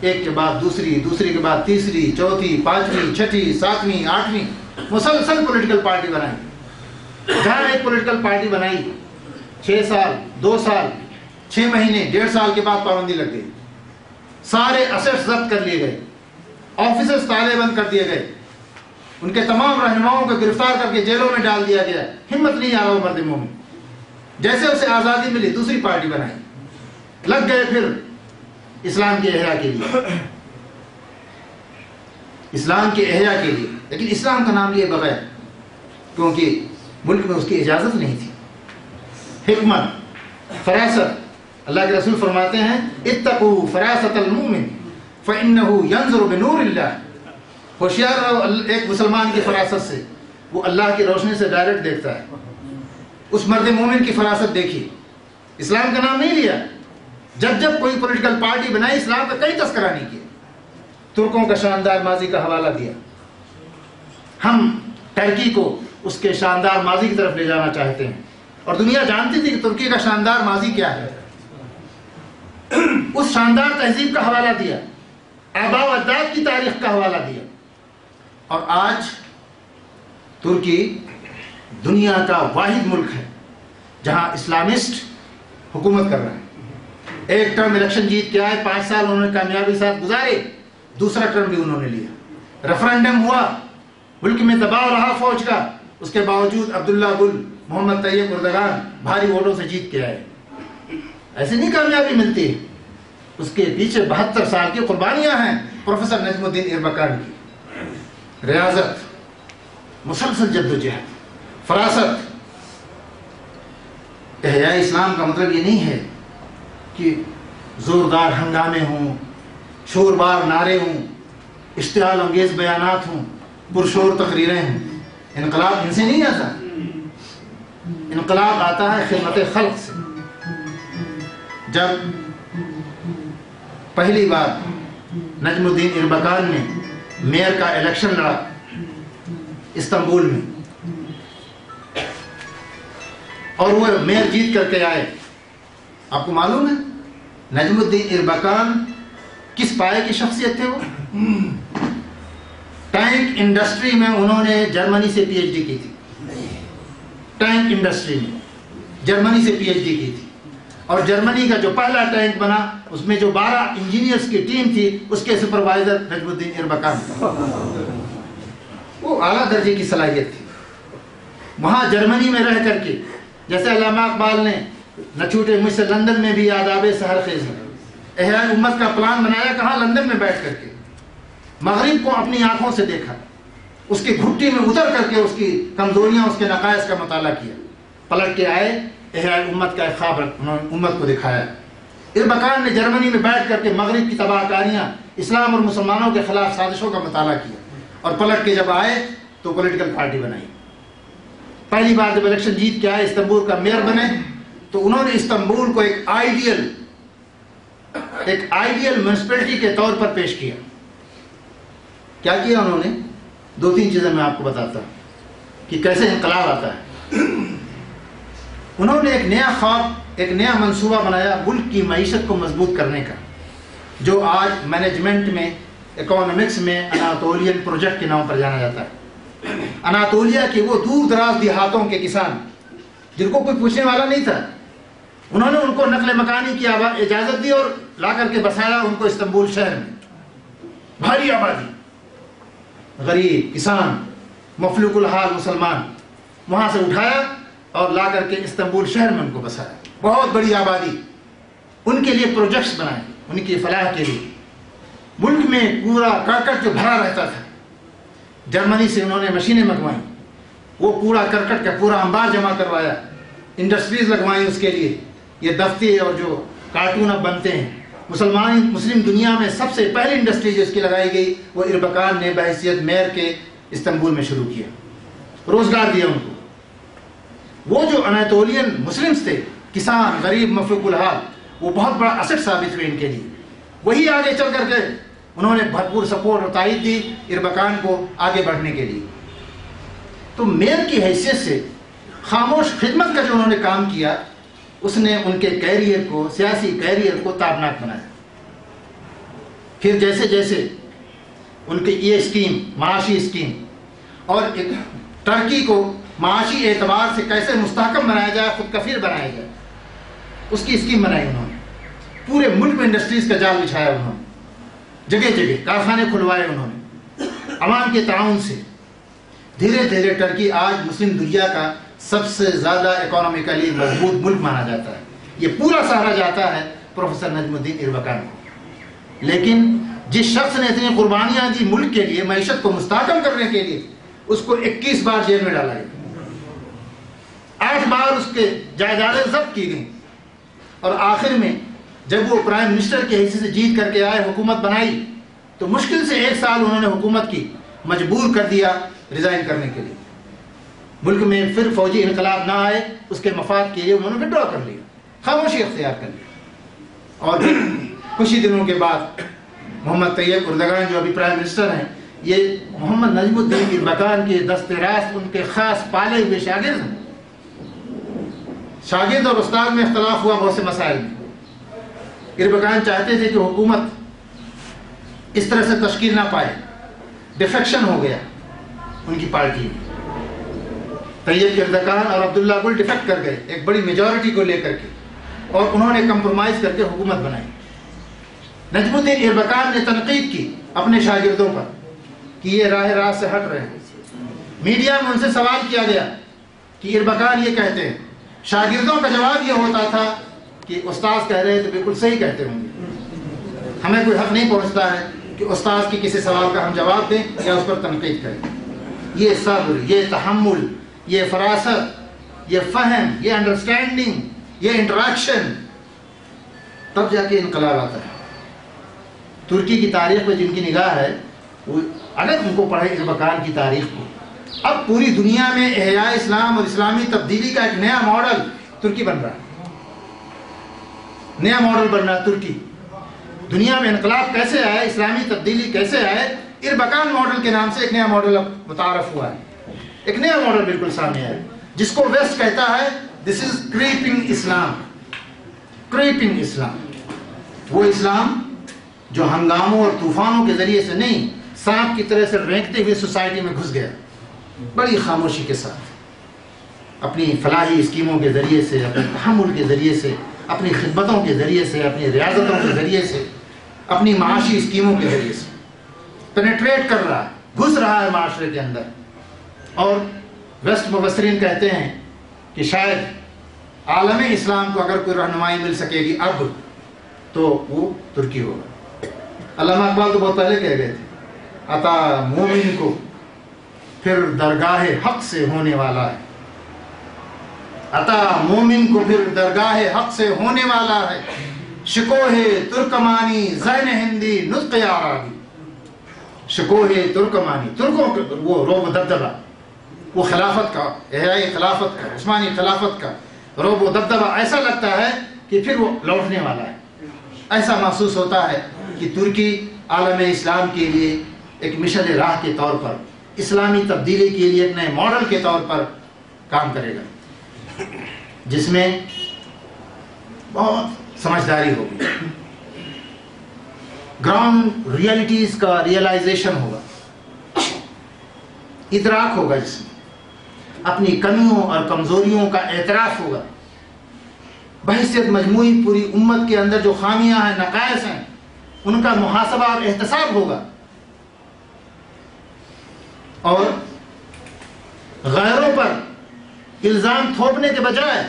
Speaker 2: ایک کے بعد دوسری دوسری کے بعد تیسری، چوتھی، پانچویں، چھٹی، ساتویں، آٹھویں۔ مسلسل پولیٹیکل پارٹی بنائی۔ جہاں ایک پولیٹیکل پارٹی بنائی۔ چھ سال، دو سال، چھ مہینے، ڈیڑھ سال کے بعد پابندی لگ گئی۔ سارے اسٹس ضبط کر لیے گئے۔ آفیسز تالے بند کر دیے گئے۔ ان کے تمام رہنماؤں کو گرفتار کر کے جیلوں میں ڈال دیا گیا۔ ہمت نہیں آ رہا وہ مردموں جیسے اسے آزادی ملی، دوسری پارٹی بنائی۔ لگ گئے پھر اسلام کے احیاء کے لیے۔ اسلام کے احیاء کے لیے۔ لیکن اسلام کا نام لیے بغیر، کیونکہ ملک میں اس کی اجازت نہیں تھی۔ حکمت، فراست۔ اللہ کے رسول فرماتے ہیں اتقو فراست المؤمن۔ فإنه ينظر بنور اللہ ہوشیار رہو ایک مسلمان کی فراست سے۔ وہ اللہ کی روشنی سے ڈائریکٹ دیکھتا ہے۔ اس مرد مومن کی فراست دیکھی۔ اسلام کا نام نہیں لیا۔ جب جب کوئی پولیٹیکل پارٹی بنائی، اسلام کا کئی تذکرہ نہیں کیا ترکوں کا شاندار ماضی کا حوالہ دیا۔ ہم ٹرکی کو اس کے شاندار ماضی کی طرف لے جانا چاہتے ہیں۔ اور دنیا جانتی تھی کہ ترکی کا شاندار ماضی کیا ہے۔ اس شاندار تہذیب کا حوالہ دیا۔ آبا و اجداد کی تاریخ کا حوالہ دیا۔ اور آج ترکی دنیا کا واحد ملک ہے، جہاں اسلامسٹ حکومت کر رہے ہیں ایک ٹرم الیکشن جیت کے آئے، پانچ سال انہوں نے کامیابی ساتھ گزارے، دوسرا ٹرم بھی انہوں نے لیا۔ ریفرنڈم ہوا، ملک میں دباؤ رہا فوج کا۔ اس کے باوجود عبداللہ گل محمد طیب اردگان بھاری ووٹوں سے جیت کے آئے۔ ایسے نہیں کامیابی ملتی۔ ہے اس کے پیچھے بہتر سال کی قربانیاں ہیں۔ پروفیسر نجم الدین اربکان کی ریاضت، مسلسل جد و جہد فراست۔ احیاء اسلام کا مطلب یہ نہیں ہے کہ زوردار ہنگامے ہوں شور بار نعرے ہوں، اشتعال انگیز بیانات ہوں، پرشور تقریریں ہوں۔ انقلاب ان سے نہیں آتا۔ انقلاب آتا ہے خدمت خلق سے۔ جب پہلی بار نجم الدین اربکان نے میئر کا الیکشن لڑا استنبول میں۔ اور وہ میئر جیت کر کے آئے۔ آپ کو معلوم ہے نجم الدین اربکان کس پائے کی شخصیت تھے وہ؟ ٹینک انڈسٹری میں انہوں نے جرمنی سے پی ایچ ڈی کی تھی۔ ٹینک انڈسٹری میں جرمنی سے پی ایچ ڈی کی تھی۔ اور جرمنی کا جو پہلا ٹینک بنا، اس میں جو بارہ انجینئرز کی ٹیم تھی، اس کے سپروائزر نجم الدین اربکان وہ اعلیٰ درجے کی صلاحیت تھی۔ وہاں جرمنی میں رہ کر کے، جیسے علامہ اقبال نے نہ چھوٹے مجھ سے لندن میں بھی آداب سہر خیز ہے احیاء امت کا پلان بنایا، کہاں لندن میں بیٹھ کر کے؟ مغرب کو اپنی آنکھوں سے دیکھا۔ اس کی گھٹی میں اتر کر کے اس کی کمزوریاں، اس کے نقائص کا مطالعہ کیا۔ پلٹ کے آئے احیاء امت کا ایک خواب امت کو دکھایا۔ اربکان نے جرمنی میں بیٹھ کر کے مغرب کی تباہ کاریاں، اسلام اور مسلمانوں کے خلاف سازشوں کا مطالعہ کیا۔ اور پلٹ کے جب آئے تو پولیٹیکل پارٹی بنائی۔ پہلی بار جب الیکشن جیت کے آئے، استنبول کا میئر بنے، تو انہوں نے استنبول کو ایک آئیڈیل ایک آئیڈیل میونسپلٹی کے طور پر پیش کیا۔ کیا کیا انہوں نے؟ دو تین چیزیں میں آپ کو بتاتا ہوں کہ کیسے انقلاب آتا ہے۔ انہوں نے ایک نیا خواب، ایک نیا منصوبہ بنایا ملک کی معیشت کو مضبوط کرنے کا، جو آج مینجمنٹ میں اکانومکس میں اناتولین پروجیکٹ کے نام پر جانا جاتا ہے۔ اناتولیا کے وہ دور دراز دیہاتوں کے کسان، جن کو کوئی پوچھنے والا نہیں تھا۔ انہوں نے ان کو نقل مکانی کی اجازت دی اور لا کر کے بسایا ان کو استنبول شہر میں۔ بھاری آبادی۔ غریب، کسان، مفلوق الحال مسلمان، وہاں سے اٹھایا اور لا کر کے استنبول شہر میں ان کو بسایا۔ بہت بڑی آبادی۔ ان کے لیے پروجیکٹس بنائے۔ ان کی فلاح کے لیے۔ ملک میں پورا کرکٹ جو بھرا رہتا تھا، جرمنی سے انہوں نے مشینیں منگوائیں۔ وہ پورا کرکٹ کا پورا انبار جمع کروایا۔ انڈسٹریز لگوائیں اس کے لیے۔ یہ دفتے اور جو کارٹون اب بنتے ہیں۔ مسلمان، مسلم دنیا میں سب سے پہلی انڈسٹری جو اس کی لگائی گئی، وہ اربکان نے بحیثیت میر کے استنبول میں شروع کیا۔ روزگار دیا ان کو۔ وہ جو انیتولین مسلمز تھے، کسان، غریب مفرق الحال، وہ بہت بڑا اثر ثابت ہوئے ان کے لیے۔ وہی آگے چل کر کے انہوں نے بھرپور سپورٹ اور تائید دی اربکان کو آگے بڑھنے کے لیے۔ تو میر کی حیثیت سے خاموش خدمت کا جو انہوں نے کام کیا، اس نے ان کے کیریئر کو، سیاسی کیریئر کو تابناک بنایا۔ پھر جیسے جیسے ان کی یہ اسکیم معاشی اسکیم اور ٹرکی کو معاشی اعتبار سے کیسے مستحکم بنایا جائے، خود کفیر بنایا جائے۔ اس کی اسکیم بنائی انہوں نے۔ پورے ملک میں انڈسٹریز کا جال بچھایا انہوں نے۔ جگہ جگہ کارخانے کھلوائے انہوں نے۔ عوام کے تعاون سے۔ دھیرے دھیرے ٹرکی آج مسلم دنیا کا سب سے زیادہ اکانومیکلی مضبوط ملک مانا جاتا ہے۔ یہ پورا سہارا جاتا ہے پروفیسر نجم الدین اربکان کو۔ لیکن جس شخص نے اتنی قربانیاں دی ملک کے لیے، معیشت کو مستحکم کرنے کے لیے، اس کو اکیس بار جیل میں ڈالا گیا۔ آٹھ بار اس کے جائیدادیں ضبط کی گئیں۔ اور آخر میں جب وہ پرائم منسٹر کے حصے سے جیت کر کے آئے، حکومت بنائی، تو مشکل سے ایک سال انہوں نے حکومت کی مجبور کر دیا ریزائن کرنے کے لیے۔ ملک میں پھر فوجی انقلاب نہ آئے، اس کے مفاد کے لیے انہوں نے وڈرا کر لیا، خاموشی اختیار کر لیا۔ اور پھر کچھ ہی دنوں کے بعد محمد طیب اردگان جو ابھی پرائم منسٹر ہیں، یہ محمد نجم الدین اربکان کے دست راست، ان کے خاص پالے ہوئے شاگرد ہیں۔ شاگرد اور استاد میں اختلاف ہوا بہت سے مسائل میں۔ اربکان چاہتے تھے کہ حکومت اس طرح سے تشکیل نہ پائے۔ ڈیفیکشن ہو گیا ان کی پارٹی میں۔ طیب اردکان اور عبداللہ گل ڈیفیکٹ کر گئے، ایک بڑی میجورٹی کو لے کر کے۔ اور انہوں نے کمپرومائز کر کے حکومت بنائی۔ نجم الدین اربکان نے تنقید کی اپنے شاگردوں پر کہ یہ راہ راہ سے ہٹ رہے ہیں۔ میڈیا میں ان سے سوال کیا گیا کہ اربکان یہ کہتے ہیں شاگردوں کا جواب یہ ہوتا تھا کہ استاذ کہہ رہے تو بالکل صحیح کہتے ہوں گے۔ ہمیں کوئی حق نہیں پہنچتا ہے کہ استاذ کی کسی سوال کا ہم جواب دیں یا اس پر تنقید کریں۔ یہ صبر، یہ تحمل، یہ فراست، یہ فہم، یہ انڈرسٹینڈنگ یہ انٹریکشن تب جا کے انقلاب آتا ہے۔ ترکی کی تاریخ پہ جن کی نگاہ ہے، وہ اگر ان کو پڑھے اربکان کی تاریخ کو۔ اب پوری دنیا میں احیاء اسلام اور اسلامی تبدیلی کا ایک نیا ماڈل ترکی بن رہا ہے۔ نیا ماڈل بن رہا ہے ترکی۔ دنیا میں انقلاب کیسے آئے، اسلامی تبدیلی کیسے آئے، اربکان ماڈل کے نام سے ایک نیا ماڈل اب متعارف ہوا ہے۔ ایک نیا ماڈل بالکل سامنے آیا جس کو ویسٹ کہتا ہے دس از کریپنگ اسلام کریپنگ اسلام وہ اسلام جو ہنگاموں اور طوفانوں کے ذریعے سے نہیں، سانپ کی طرح سے رینکتے ہوئے سوسائٹی میں گھس گیا۔ بڑی خاموشی کے ساتھ۔ اپنی فلاحی اسکیموں کے ذریعے سے، اپنے تحمل کے ذریعے سے، اپنی خدمتوں کے ذریعے سے، اپنی ریاضتوں کے ذریعے سے، اپنی معاشی اسکیموں کے ذریعے سے۔ پینیٹریٹ کر رہا ہے، گھس رہا ہے معاشرے کے اندر۔ اور ویسٹ مبصرین کہتے ہیں کہ شاید عالم اسلام کو اگر کوئی رہنمائی مل سکے گی اب، تو وہ ترکی ہوگا۔ علامہ اقبال تو بہت پہلے کہہ گئے تھے عطا مومن کو پھر درگاہ حق سے ہونے والا ہے۔ عطا مومن کو پھر درگاہ حق سے ہونے والا ہے۔ شکوہ ترکمانی زین ہندی، نطق عربی۔ شکوہ ترکمانی، ترکوں کے وہ روب دبدبہ۔ وہ خلافت کا، احیائی خلافت کا، عثمانی خلافت کا روب و دبدبہ۔ ایسا لگتا ہے کہ پھر وہ لوٹنے والا ہے۔ ایسا محسوس ہوتا ہے کہ ترکی عالم اسلام کے لیے ایک مشن راہ کے طور پر اسلامی تبدیلی کے لیے ایک نئے ماڈل کے طور پر کام کرے گا۔ جس میں بہت سمجھداری ہوگی۔ گراؤنڈ ریئلٹیز کا ریئلائزیشن ہوگا۔ ادراک ہوگا جس میں۔ اپنی کمیوں اور کمزوریوں کا اعتراف ہوگا۔ بحثیت مجموعی پوری امت کے اندر جو خامیاں ہیں، نقائص ہیں، ان کا محاسبہ اور احتساب ہوگا۔ اور غیروں پر الزام تھوپنے کے بجائے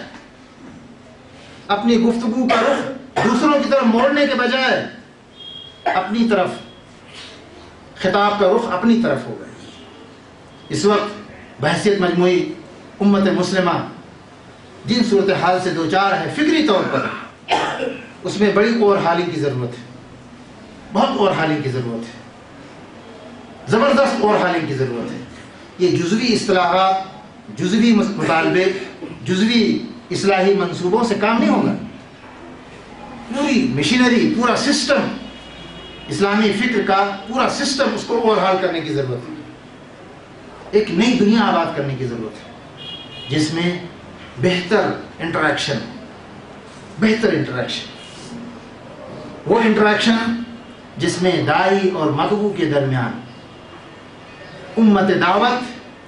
Speaker 2: اپنی گفتگو کا رخ دوسروں کی طرف موڑنے کے بجائے اپنی طرف خطاب کا رخ اپنی طرف ہوگا اس وقت بحثیت مجموعی امت مسلمہ جن صورتحال سے دوچار ہے فکری طور پر اس میں بڑی اور حالی کی ضرورت ہے۔ بہت اور حالی کی ضرورت ہے۔ زبردست اور حالی کی ضرورت ہے۔ یہ جزوی اصطلاحات، جزوی مطالبے، جزوی اصلاحی منصوبوں سے کام نہیں ہوگا۔ پوری مشینری، پورا سسٹم، اسلامی فکر کا پورا سسٹم اس کو اوور حال کرنے کی ضرورت ہے۔ ایک نئی دنیا آباد کرنے کی ضرورت ہے، جس میں بہتر انٹریکشن بہتر انٹریکشن وہ انٹریکشن جس میں دائی اور مدعو کے درمیان امت دعوت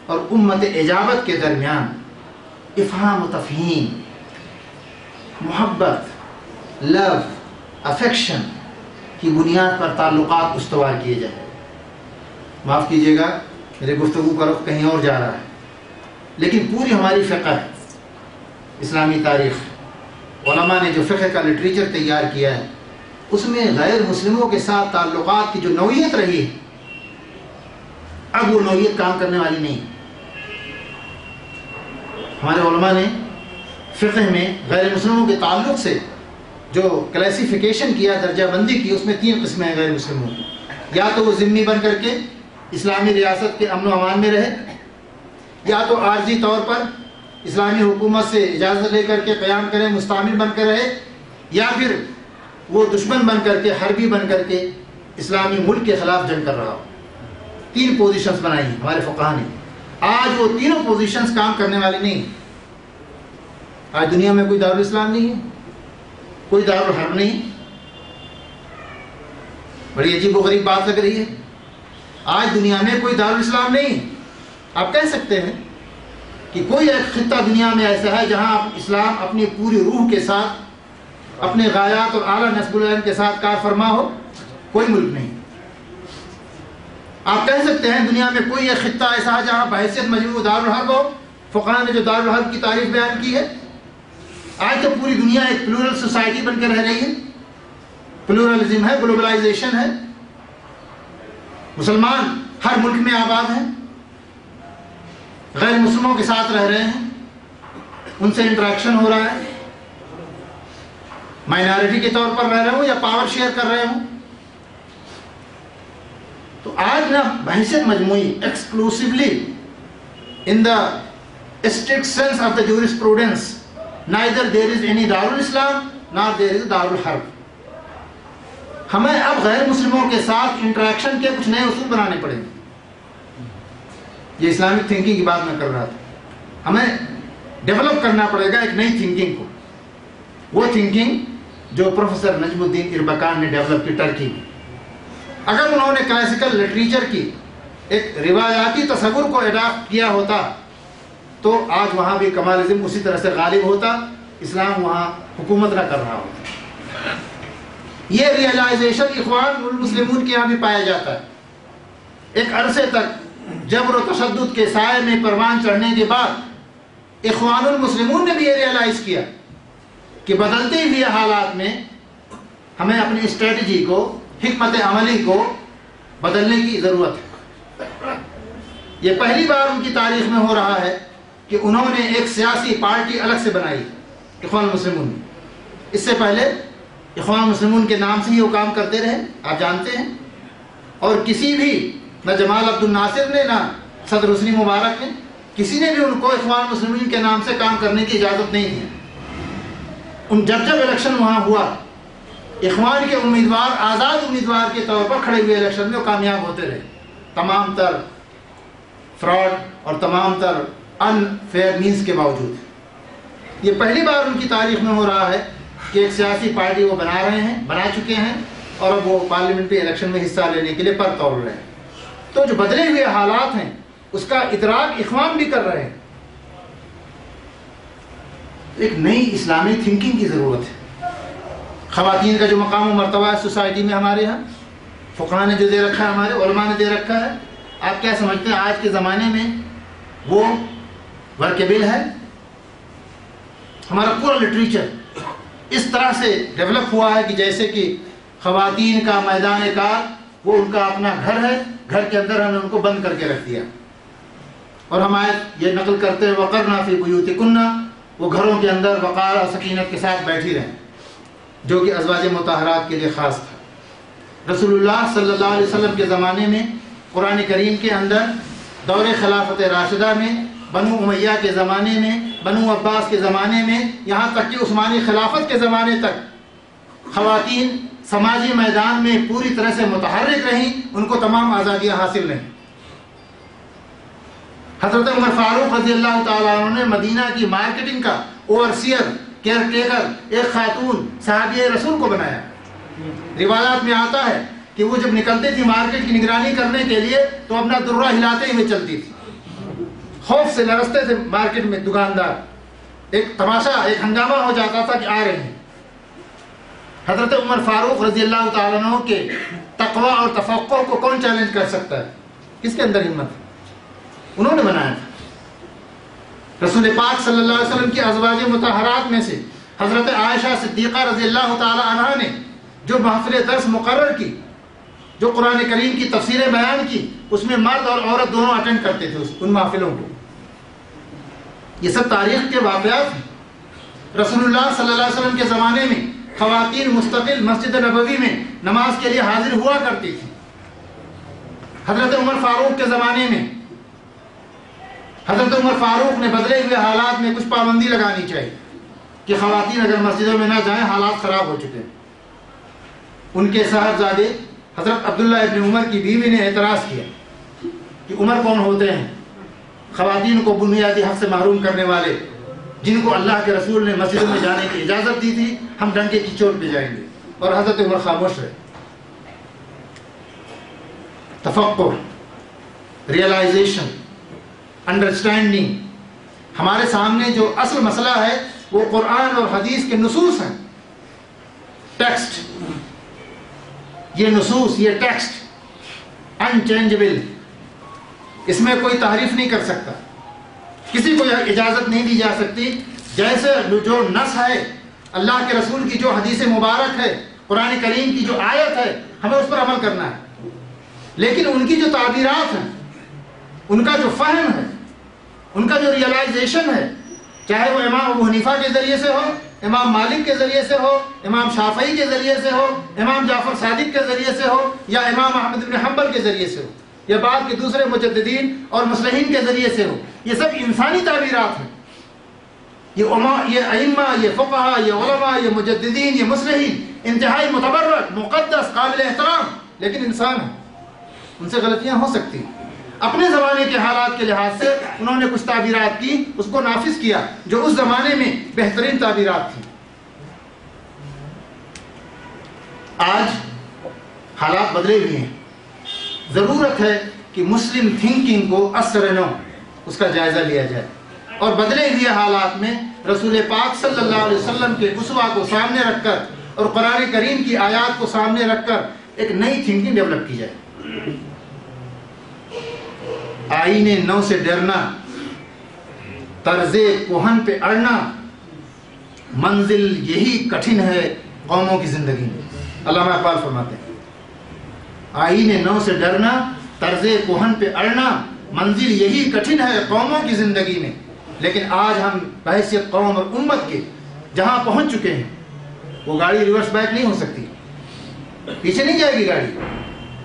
Speaker 2: اور امت اجابت کے درمیان افہام و تفہیم، محبت لو افیکشن کی بنیاد پر تعلقات استوار کیے جائیں۔ معاف کیجیے گا، میرے گفتگو کا رخ کہیں اور جا رہا ہے۔ لیکن پوری ہماری فقہ، اسلامی تاریخ، علماء نے جو فقہ کا لٹریچر تیار کیا ہے، اس میں غیر مسلموں کے ساتھ تعلقات کی جو نوعیت رہی ہے اب وہ نوعیت کام کرنے والی نہیں۔ ہمارے علماء نے فقہ میں غیر مسلموں کے تعلق سے جو کلیسیفیکیشن کیا، درجہ بندی کی، اس میں تین قسمیں ہیں غیر مسلموں۔ کی یا تو وہ ذمی بن کر کے اسلامی ریاست کے امن و امان میں رہے، یا تو عارضی طور پر اسلامی حکومت سے اجازت لے کر کے قیام کرے مستعمل بن کر رہے، یا پھر وہ دشمن بن کر کے، حربی بن کر کے اسلامی ملک کے خلاف جنگ کر رہا ہو۔ تین پوزیشنز بنائی ہیں ہمارے فقہ نے۔ آج وہ تینوں پوزیشنز کام کرنے والی نہیں آج دنیا میں کوئی دارالاسلام نہیں ہے، کوئی دارالحرب نہیں بڑی عجیب و غریب بات لگ رہی ہے۔ آج دنیا میں کوئی دارالاسلام نہیں آپ کہہ سکتے ہیں کہ کوئی ایک خطہ دنیا میں ایسا ہے جہاں اسلام اپنی پوری روح کے ساتھ، اپنے غایات اور اعلیٰ نصب العین کے ساتھ کار فرما ہو، کوئی ملک نہیں۔ آپ کہہ سکتے ہیں دنیا میں کوئی ایک خطہ ایسا ہے جہاں بحیثیت مجموع دارالحرب ہو؟ فقہ نے جو دارالحرب کی تعریف بیان کی ہے، آج تو پوری دنیا ایک پلورل سوسائٹی بن کے رہ رہی ہے۔ پلورلزم ہے گلوبلائزیشن ہے۔ مسلمان ہر ملک میں آباد ہیں۔ غیر مسلموں کے ساتھ رہ رہے ہیں۔ ان سے انٹریکشن ہو رہا ہے۔ مائنارٹی کے طور پر رہ رہے ہوں یا پاور شیئر کر رہے ہوں؟ تو آج نا بحثیت مجموعی exclusively in the strict sense of the jurisprudence neither there is any دار الاسلام نہ دیر از دار الحرب ہمیں اب غیر مسلموں کے ساتھ انٹریکشن کے کچھ نئے اصول بنانے پڑیں گے۔ یہ اسلامک تھنکنگ کی بات میں کر رہا تھا۔ ہمیں ڈیولپ کرنا پڑے گا ایک نئی تھنکنگ کو۔ وہ تھنکنگ جو پروفیسر نجم الدین اربکان نے ڈیولپ کی ٹرکی میں۔ اگر انہوں نے کلاسیکل لٹریچر کی ایک روایاتی تصور کو اڈاپٹ کیا ہوتا، تو آج وہاں بھی کمالزم اسی طرح سے غالب ہوتا، اسلام وہاں حکومت نہ کر رہا ہوتا۔ یہ ریئلائزیشن اخوان المسلمون کے یہاں بھی پایا جاتا ہے۔ ایک عرصے تک جبر و تشدد کے سائے میں پروان چڑھنے کے بعد اخوان المسلمون نے بھی یہ ریئلائز کیا کہ بدلتے ہوئے حالات میں ہمیں اپنی اسٹریٹجی کو حکمت عملی کو بدلنے کی ضرورت ہے۔ یہ پہلی بار ان کی تاریخ میں ہو رہا ہے کہ انہوں نے ایک سیاسی پارٹی الگ سے بنائی، اخوان المسلمون نے اس سے پہلے اخوان المسلمون کے نام سے ہی وہ کام کرتے رہے، آپ جانتے ہیں۔ اور کسی بھی، نہ جمال عبد الناصر نے، نہ صدر حسنی مبارک نے، کسی نے بھی ان کو اخوان مسلمین کے نام سے کام کرنے کی اجازت نہیں دی۔ ان جب جب الیکشن وہاں ہوا اخوان کے امیدوار، آزاد امیدوار کے طور پر کھڑے ہوئے الیکشن میں کامیاب ہوتے رہے۔ تمام تر فراڈ اور تمام تر ان فیئر مینس کے باوجود۔ یہ پہلی بار ان کی تاریخ میں ہو رہا ہے کہ ایک سیاسی پارٹی وہ بنا رہے ہیں، بنا چکے ہیں اور اب وہ پارلیمنٹری الیکشن میں حصہ لینے کے لیے پر توڑ رہے ہیں۔ تو جو بدلے ہوئے حالات ہیں، اس کا ادراک اخوان بھی کر رہے ہیں۔ ایک نئی اسلامی تھنکنگ کی ضرورت ہے۔ خواتین کا جو مقام و مرتبہ ہے سوسائٹی میں ہمارے یہاں فقہ نے جو دے رکھا ہے ہمارے، علماء نے دے رکھا ہے، آپ کیا سمجھتے ہیں آج کے زمانے میں وہ ورکیبل ہے؟ ہمارا پورا لٹریچر اس طرح سے ڈیولپ ہوا ہے کہ جیسے کہ خواتین کا میدان کار، وہ ان کا اپنا گھر ہے، گھر کے اندر ہم نے ان کو بند کر کے رکھ دیا۔ اور ہم آئے یہ نقل کرتے ہیں وقر نافی بیوت کنہ وہ گھروں کے اندر وقار اور سکینت کے ساتھ بیٹھی رہیں۔ جو کہ ازواج متحرات کے لیے خاص تھا۔ رسول اللہ صلی اللہ علیہ وسلم کے زمانے میں قرآن کریم کے اندر دور خلافت راشدہ میں، بنو امیہ کے زمانے میں، بنو عباس کے زمانے میں، یہاں تک کہ عثمانی خلافت کے زمانے تک خواتین سماجی میدان میں پوری طرح سے متحرک رہیں، ان کو تمام آزادیاں حاصل رہیں۔ حضرت عمر فاروق رضی اللہ تعالیٰ عنہ نے مدینہ کی مارکیٹنگ کا اوورسیئر کیئر ٹیکر ایک خاتون صحابی رسول کو بنایا۔ روایات میں آتا ہے کہ وہ جب نکلتی تھی مارکیٹ کی نگرانی کرنے کے لیے تو اپنا درہ ہلاتے ہوئے چلتی تھی۔ خوف سے لرستے تھے مارکیٹ میں دکاندار۔ ایک تماشا، ایک ہنگامہ ہو جاتا تھا کہ آ رہے ہیں۔ حضرت عمر فاروق رضی اللہ تعالیٰ عنہ کے تقوی اور تفقع کو کون چیلنج کر سکتا ہے؟ کس کے اندر ہمت انہوں نے بنایا تھا۔ رسول پاک صلی اللہ علیہ وسلم کی ازواج متحرات میں سے حضرت عائشہ صدیقہ رضی اللہ تعالی عنہ نے جو محفل درس مقرر کی، جو قرآن کریم کی تفسیریں بیان کی، اس میں مرد اور عورت دونوں اٹینڈ کرتے تھے ان محفلوں کو۔ یہ سب تاریخ کے واقعات ہیں۔ رسول اللہ صلی اللہ علیہ وسلم کے زمانے میں خواتین مستقل مسجد نبوی میں نماز کے لیے حاضر ہوا کرتی تھی حضرت عمر فاروق کے زمانے میں حضرت عمر فاروق نے بدلے ہوئے حالات میں کچھ پابندی لگانی چاہیے کہ خواتین اگر مسجدوں میں نہ جائیں، حالات خراب ہو چکے ہیں۔ ان کے صاحبزادے حضرت عبداللہ ابن عمر کی بیوی نے اعتراض کیا کہ عمر کون ہوتے ہیں؟ خواتین کو بنیادی حق سے محروم کرنے والے، جن کو اللہ کے رسول نے مسجدوں میں جانے کی اجازت دی تھی، ہم ڈنکے کی چوٹ پہ جائیں گے۔ اور حضرت عمر خاموش رہے۔ تفکر ریئلائزیشن انڈرسٹینڈنگ ہمارے سامنے جو اصل مسئلہ ہے، وہ قرآن اور حدیث کے نصوص ہیں۔ ٹیکسٹ یہ نصوص، یہ ٹیکسٹ انچینجبل اس میں کوئی تعریف نہیں کر سکتا۔ کسی کو اجازت نہیں دی جا سکتی۔ جیسے جو نس ہے، اللہ کے رسول کی جو حدیث مبارک ہے، قرآن کریم کی جو آیت ہے، ہمیں اس پر عمل کرنا ہے۔ لیکن ان کی جو تعبیرات ہیں، ان کا جو فہم ہے ان کا جو ریئلائزیشن ہے، چاہے وہ امام ابو حنیفہ کے ذریعے سے ہو، امام مالک کے ذریعے سے ہو، امام شافعی کے ذریعے سے ہو، امام جعفر صادق کے ذریعے سے ہو، یا امام احمد بن حنبل کے ذریعے سے ہو یا بعد کے دوسرے مجددین اور مسلحین کے ذریعے سے ہو، یہ سب انسانی تعبیرات ہیں۔ یہ عما، یہ ائمہ، یہ فقہ یہ علماء، یہ مجددین، یہ مسلحین انتہائی متبرک، مقدس، قابل احترام، لیکن انسان ہیں۔ ان سے غلطیاں ہو سکتی ہیں۔ اپنے زمانے کے حالات کے لحاظ سے انہوں نے کچھ تعبیرات کی، اس کو نافذ کیا جو اس زمانے میں بہترین تعبیرات تھی آج حالات بدلے ہوئے ہیں۔ ضرورت ہے کہ مسلم تھنکنگ کو اثر نو اس کا جائزہ لیا جائے۔ اور بدلے ہوئے حالات میں رسول پاک صلی اللہ علیہ وسلم کے اسوا کو سامنے رکھ کر اور قرآن کریم کی آیات کو سامنے رکھ کر ایک نئی تھنکنگ ڈیولپ کی جائے۔ آئین نو سے ڈرنا، طرز کوہن پہ اڑنا، منزل یہی کٹھن ہے قوموں کی زندگی میں۔ علامہ اقبال فرماتے ہیں۔ آئین نو سے ڈرنا، طرز کوہن پہ اڑنا، منزل یہی کٹھن ہے قوموں کی زندگی میں۔ لیکن آج ہم بحیثیت قوم اور امت کے جہاں پہنچ چکے ہیں، وہ گاڑی ریورس بیک نہیں ہو سکتی۔ پیچھے نہیں جائے گی گاڑی۔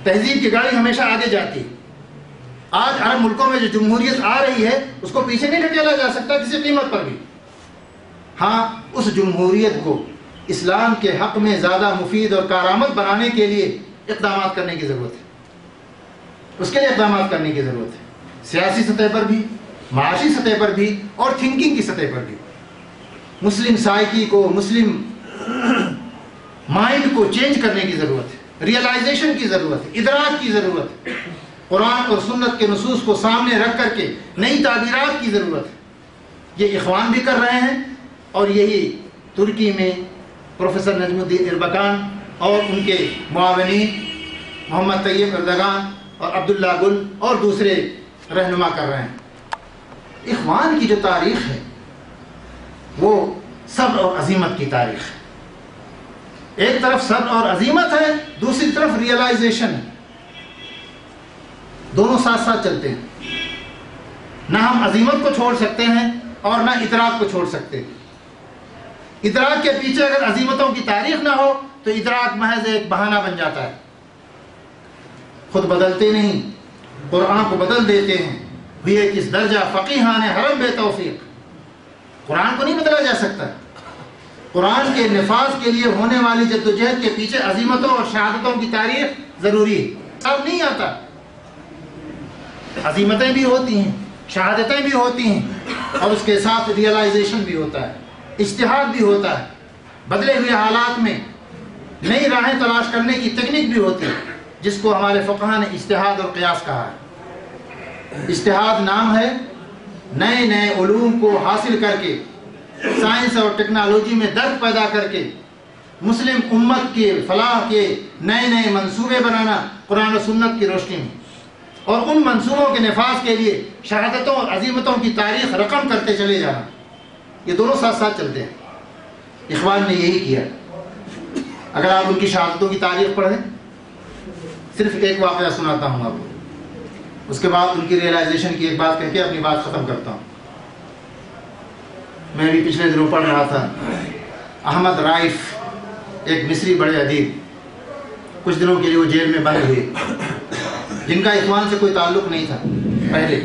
Speaker 2: تہذیب کی گاڑی ہمیشہ آگے جاتی۔ ہے آج عرب ملکوں میں جو جمہوریت آ رہی ہے، اس کو پیچھے نہیں ڈھکیلا جا سکتا کسی قیمت پر بھی۔ ہاں اس جمہوریت کو اسلام کے حق میں زیادہ مفید اور کارآمد بنانے کے لیے اقدامات کرنے کی ضرورت ہے۔ اس کے لیے اقدامات کرنے کی ضرورت ہے۔ سیاسی سطح پر بھی، معاشی سطح پر بھی اور تھنکنگ کی سطح پر بھی۔ مسلم سائیکی کو، مسلم مائنڈ کو چینج کرنے کی ضرورت ہے۔ ریئلائزیشن کی ضرورت ہے۔ ادراک کی ضرورت ہے۔ قرآن اور سنت کے نصوص کو سامنے رکھ کر کے نئی تعبیرات کی ضرورت ہے۔ یہ اخوان بھی کر رہے ہیں اور یہی ترکی میں پروفیسر نجم الدین اربکان اور ان کے معاونین محمد طیب اردگان اور عبداللہ گل اور دوسرے رہنما کر رہے ہیں۔ اخوان کی جو تاریخ ہے، وہ صبر اور عظیمت کی تاریخ ہے۔ ایک طرف صبر اور عظیمت ہے، دوسری طرف ریئلائزیشن ہے۔ دونوں ساتھ ساتھ چلتے ہیں۔ نہ ہم عظیمت کو چھوڑ سکتے ہیں اور نہ ادراک کو چھوڑ سکتے۔ ہیں ادراک کے پیچھے اگر عظیمتوں کی تاریخ نہ ہو تو ادراک محض ایک بہانہ بن جاتا ہے۔ خود بدلتے نہیں، قرآن کو بدل دیتے ہیں۔ ہوئے کس درجہ فقیحان حرم بے توفیق۔ قرآن کو نہیں بدلا جا سکتا۔ قرآن کے نفاذ کے لیے ہونے والی جدوجہد کے پیچھے عظیمتوں اور شہادتوں کی تاریخ ضروری ہے۔ اب نہیں آتا۔ عظیمتیں بھی ہوتی ہیں، شہادتیں بھی ہوتی ہیں، اور اس کے ساتھ ریئلائزیشن بھی ہوتا ہے اشتہاد بھی ہوتا ہے، بدلے ہوئے حالات میں نئی راہیں تلاش کرنے کی تکنیک بھی ہوتی ہے، جس کو ہمارے فقہ نے اشتہاد اور قیاس کہا ہے۔ اشتہاد نام ہے نئے نئے علوم کو حاصل کر کے، سائنس اور ٹیکنالوجی میں درد پیدا کر کے، مسلم امت کے فلاح کے نئے نئے منصوبے بنانا قرآن و سنت کی روشنی میں۔ اور ان منصوبوں کے نفاذ کے لیے شہادتوں اور عظیمتوں کی تاریخ رقم کرتے چلے جانا۔ یہ دونوں ساتھ ساتھ چلتے ہیں۔ اخوان نے یہی کیا۔ اگر آپ ان کی شہادتوں کی تاریخ پڑھیں، صرف ایک واقعہ سناتا ہوں آپ کو۔ اس کے بعد ان کی ریئلائزیشن کی ایک بات کہہ کے اپنی بات ختم کرتا ہوں۔ میں بھی پچھلے دنوں پڑھ رہا تھا۔ احمد رائف ایک مصری بڑے ادیب، کچھ دنوں کے لیے وہ جیل میں بند ہوئے۔ جن کا اخوان سے کوئی تعلق نہیں تھا، پہلے۔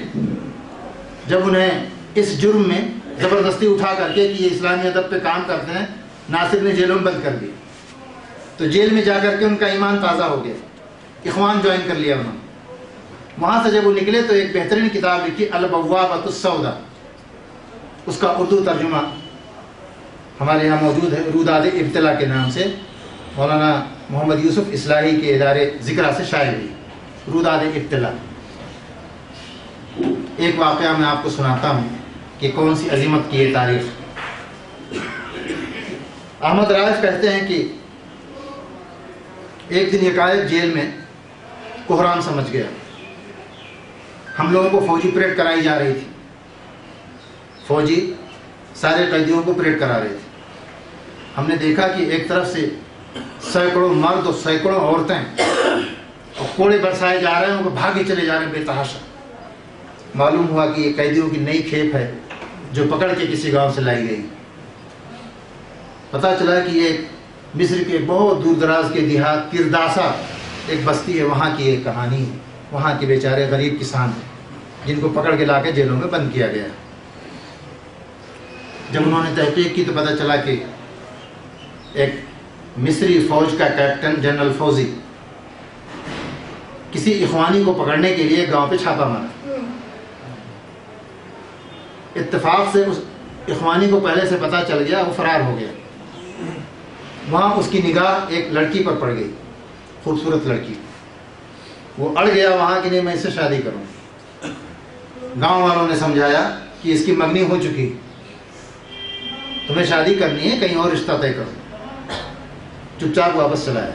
Speaker 2: جب انہیں اس جرم میں زبردستی اٹھا کر کے کہ یہ اسلامی ادب پہ کام کرتے ہیں، ناصر نے جیلوں میں بند کر دیا تو جیل میں جا کر کے ان کا ایمان تازہ ہو گیا۔ اخوان جوائن کر لیا انہوں نے۔ وہاں سے جب وہ نکلے تو ایک بہترین کتاب لکھی، البوابۃ السودا اس کا اردو ترجمہ ہمارے یہاں موجود ہے، روداد ابتلا کے نام سے۔ مولانا محمد یوسف اصلاحی کے ادارے ذکر سے شائع ہوئی۔ روداد ابتلا۔ ایک واقعہ میں آپ کو سناتا ہوں کہ کون سی عظیمت کی یہ تاریخ۔ احمد راج کہتے ہیں کہ ایک دن یکایت جیل میں کوہرام سمجھ گیا۔ ہم لوگوں کو فوجی پریڈ کرائی جا رہی تھی۔ فوجی سارے قیدیوں کو پریڈ کرا رہے تھے۔ ہم نے دیکھا کہ ایک طرف سے سینکڑوں مرد اور سینکڑوں عورتیں اور کوڑے برسائے جا رہے ہیں، ان کو بھاگے چلے جا رہے ہیں، بے تحاشا۔ معلوم ہوا کہ یہ قیدیوں کی نئی کھیپ ہے جو پکڑ کے کسی گاؤں سے لائی گئی۔ پتہ چلا کہ یہ مصر کے بہت دور دراز کے دیہات کرداسا ایک بستی ہے، وہاں کی ایک کہانی ہے۔ وہاں کے بیچارے غریب کسان ہیں، جن کو پکڑ کے لا کے جیلوں میں بند کیا گیا۔ جب انہوں نے تحقیق کی تو پتہ چلا کہ ایک مصری فوج کا کیپٹن جنرل فوزی کسی اخوانی کو پکڑنے کے لیے گاؤں پہ چھاپا مارا۔ اتفاق سے اس اخوانی کو پہلے سے پتہ چل گیا، وہ فرار ہو گیا۔ وہاں اس کی نگاہ ایک لڑکی پر پڑ گئی، خوبصورت لڑکی۔ وہ اڑ گیا وہاں کہ نہیں، میں اس سے شادی کروں۔ گاؤں والوں نے سمجھایا کہ اس کی منگنی ہو چکی۔ تمہیں شادی کرنی ہے، کہیں اور رشتہ طے کرو۔ چپ چاپ واپس چلایا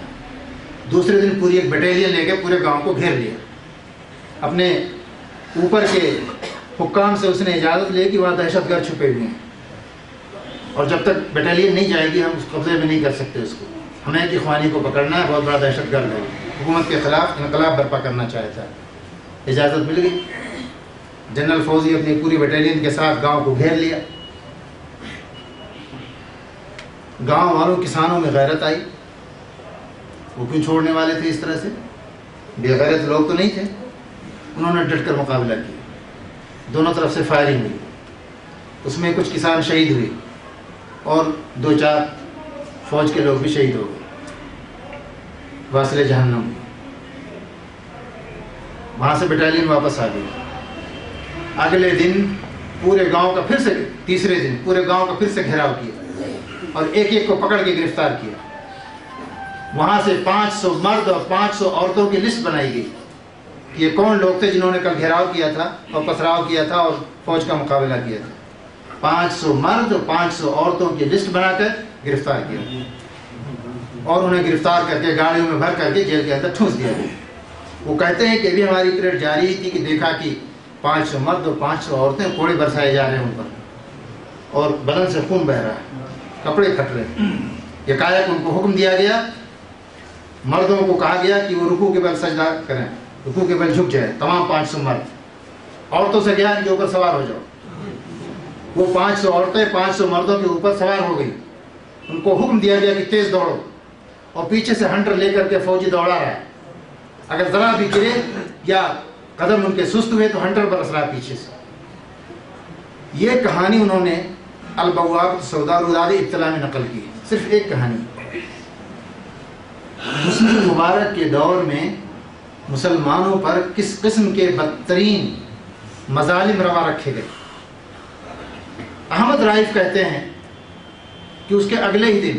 Speaker 2: دوسرے دن پوری ایک بٹیلین لے کے پورے گاؤں کو گھیر لیا۔ اپنے اوپر کے حکام سے اس نے اجازت لی کہ وہاں دہشت گرد چھپے ہوئے ہیں۔ اور جب تک بٹالین نہیں جائے گی، ہم اس قبضے میں نہیں کر سکتے اس کو۔ ہمیں ایک اخوانی کو پکڑنا ہے، بہت بڑا دہشت گرد ہے۔ حکومت کے خلاف انقلاب برپا کرنا چاہتا ہے۔ اجازت مل گئی۔ جنرل فوزی اپنی پوری بٹالین کے ساتھ گاؤں کو گھیر لیا۔ گاؤں والوں، کسانوں میں غیرت آئی۔ وہ کیوں چھوڑنے والے تھے اس طرح سے؟ بے غیرت لوگ تو نہیں تھے؟ انہوں نے ڈٹ کر مقابلہ کیا۔ دونوں طرف سے فائرنگ ہوئی۔ اس میں کچھ کسان شہید ہوئے۔ اور دو چار فوج کے لوگ بھی شہید ہو گئے۔ واصل جہنم۔ وہاں سے بٹالین واپس آ گئی۔ اگلے دن پورے گاؤں کا پھر سے تیسرے دن پورے گاؤں کا پھر سے گھیراؤ کیا۔ اور ایک ایک کو پکڑ کے گرفتار کیا۔ وہاں سے پانچ سو مرد اور پانچ سو عورتوں کی لسٹ بنائی گئی یہ کون لوگ تھے جنہوں نے کل گھیراؤ کیا تھا اور پتھراؤ کیا تھا اور فوج کا مقابلہ کیا تھا۔ پانچ سو مرد اور پانچ سو عورتوں کی لسٹ بنا کر گرفتار کیا۔ اور انہیں گرفتار کر کے گاڑیوں میں بھر کر کے جیل کے اندر ٹھونس دیا۔ گیا وہ کہتے ہیں کہ ابھی ہماری پریڈ جاری ہی تھی کہ دیکھا کہ پانچ سو مرد اور پانچ سو عورتیں کوڑے برسائے جا رہے ہیں ان پر۔ اور بدن سے خون بہ رہا ہے، کپڑے پھٹ رہے ہیں۔ یکایک ان کو حکم دیا گیا مردوں کو کہا گیا کہ وہ رکو کے بل سجدہ کریں۔ رکو کے بل جھک جائے۔ تمام پانچ سو مرد۔ عورتوں سے گیا ان کے اوپر سوار ہو جاؤ۔ وہ پانچ سو عورتیں پانچ سو مردوں کے اوپر سوار ہو گئی ان کو حکم دیا گیا کہ تیز دوڑو۔ اور پیچھے سے ہنٹر لے کر کے فوجی دوڑا رہا ہے۔ اگر ذرا بھی گرے یا قدم ان کے سست ہوئے تو ہنٹر برس رہا پیچھے سے۔ یہ کہانی انہوں نے البواب سودا روداد اطلاع میں نقل کی۔ صرف ایک کہانی۔ مبارک کے دور میں مسلمانوں پر کس قسم کے بدترین مظالم روا رکھے گئے؟ احمد رائف کہتے ہیں کہ اس کے اگلے ہی دن،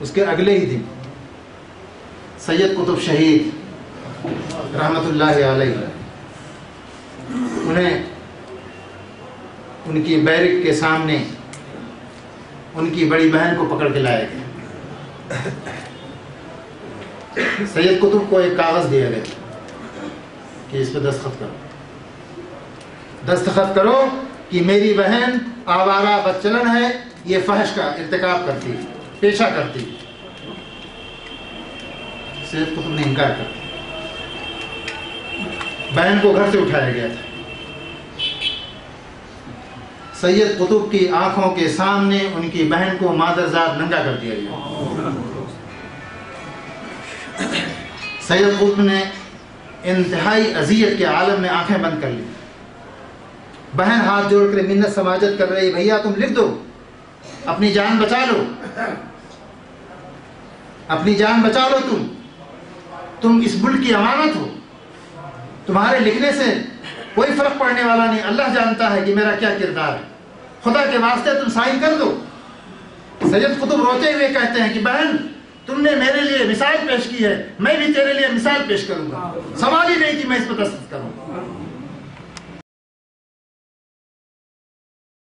Speaker 2: اس کے اگلے ہی دن سید قطب شہید رحمت اللہ علیہ انہیں ان کی بیرک کے سامنے ان کی بڑی بہن کو پکڑ کے لائے گئے۔ سید قطب کو ایک کاغذ دیا گیا کہ اس پہ دستخط کرو۔ دستخط کرو کہ میری بہن آوارہ بچلن ہے، یہ فحش کا ارتکاب کرتی پیشہ کرتی سید قطب نے انکار کر بہن کو گھر سے اٹھایا گیا تھا۔ سید قطب کی آنکھوں کے سامنے ان کی بہن کو مادرزاد ننگا کر دیا گیا۔ سید قطب نے انتہائی اذیت کے عالم میں آنکھیں بند کر لی۔ بہن ہاتھ جوڑ کر منت سماجت کر رہی بھیا تم لکھ دو، اپنی جان بچا لو۔ اپنی جان بچا لو تم۔ تم اس ملک کی امانت ہو۔ تمہارے لکھنے سے کوئی فرق پڑنے والا نہیں۔ اللہ جانتا ہے کہ میرا کیا کردار ہے۔ خدا کے واسطے تم سائن کر دو۔ سید قطب روتے ہوئے کہتے ہیں کہ بہن تم نے میرے لیے مثال پیش کی ہے میں بھی تیرے لیے مثال پیش کروں گا۔ سوال ہی نہیں کہ میں اس پر دستخط کروں۔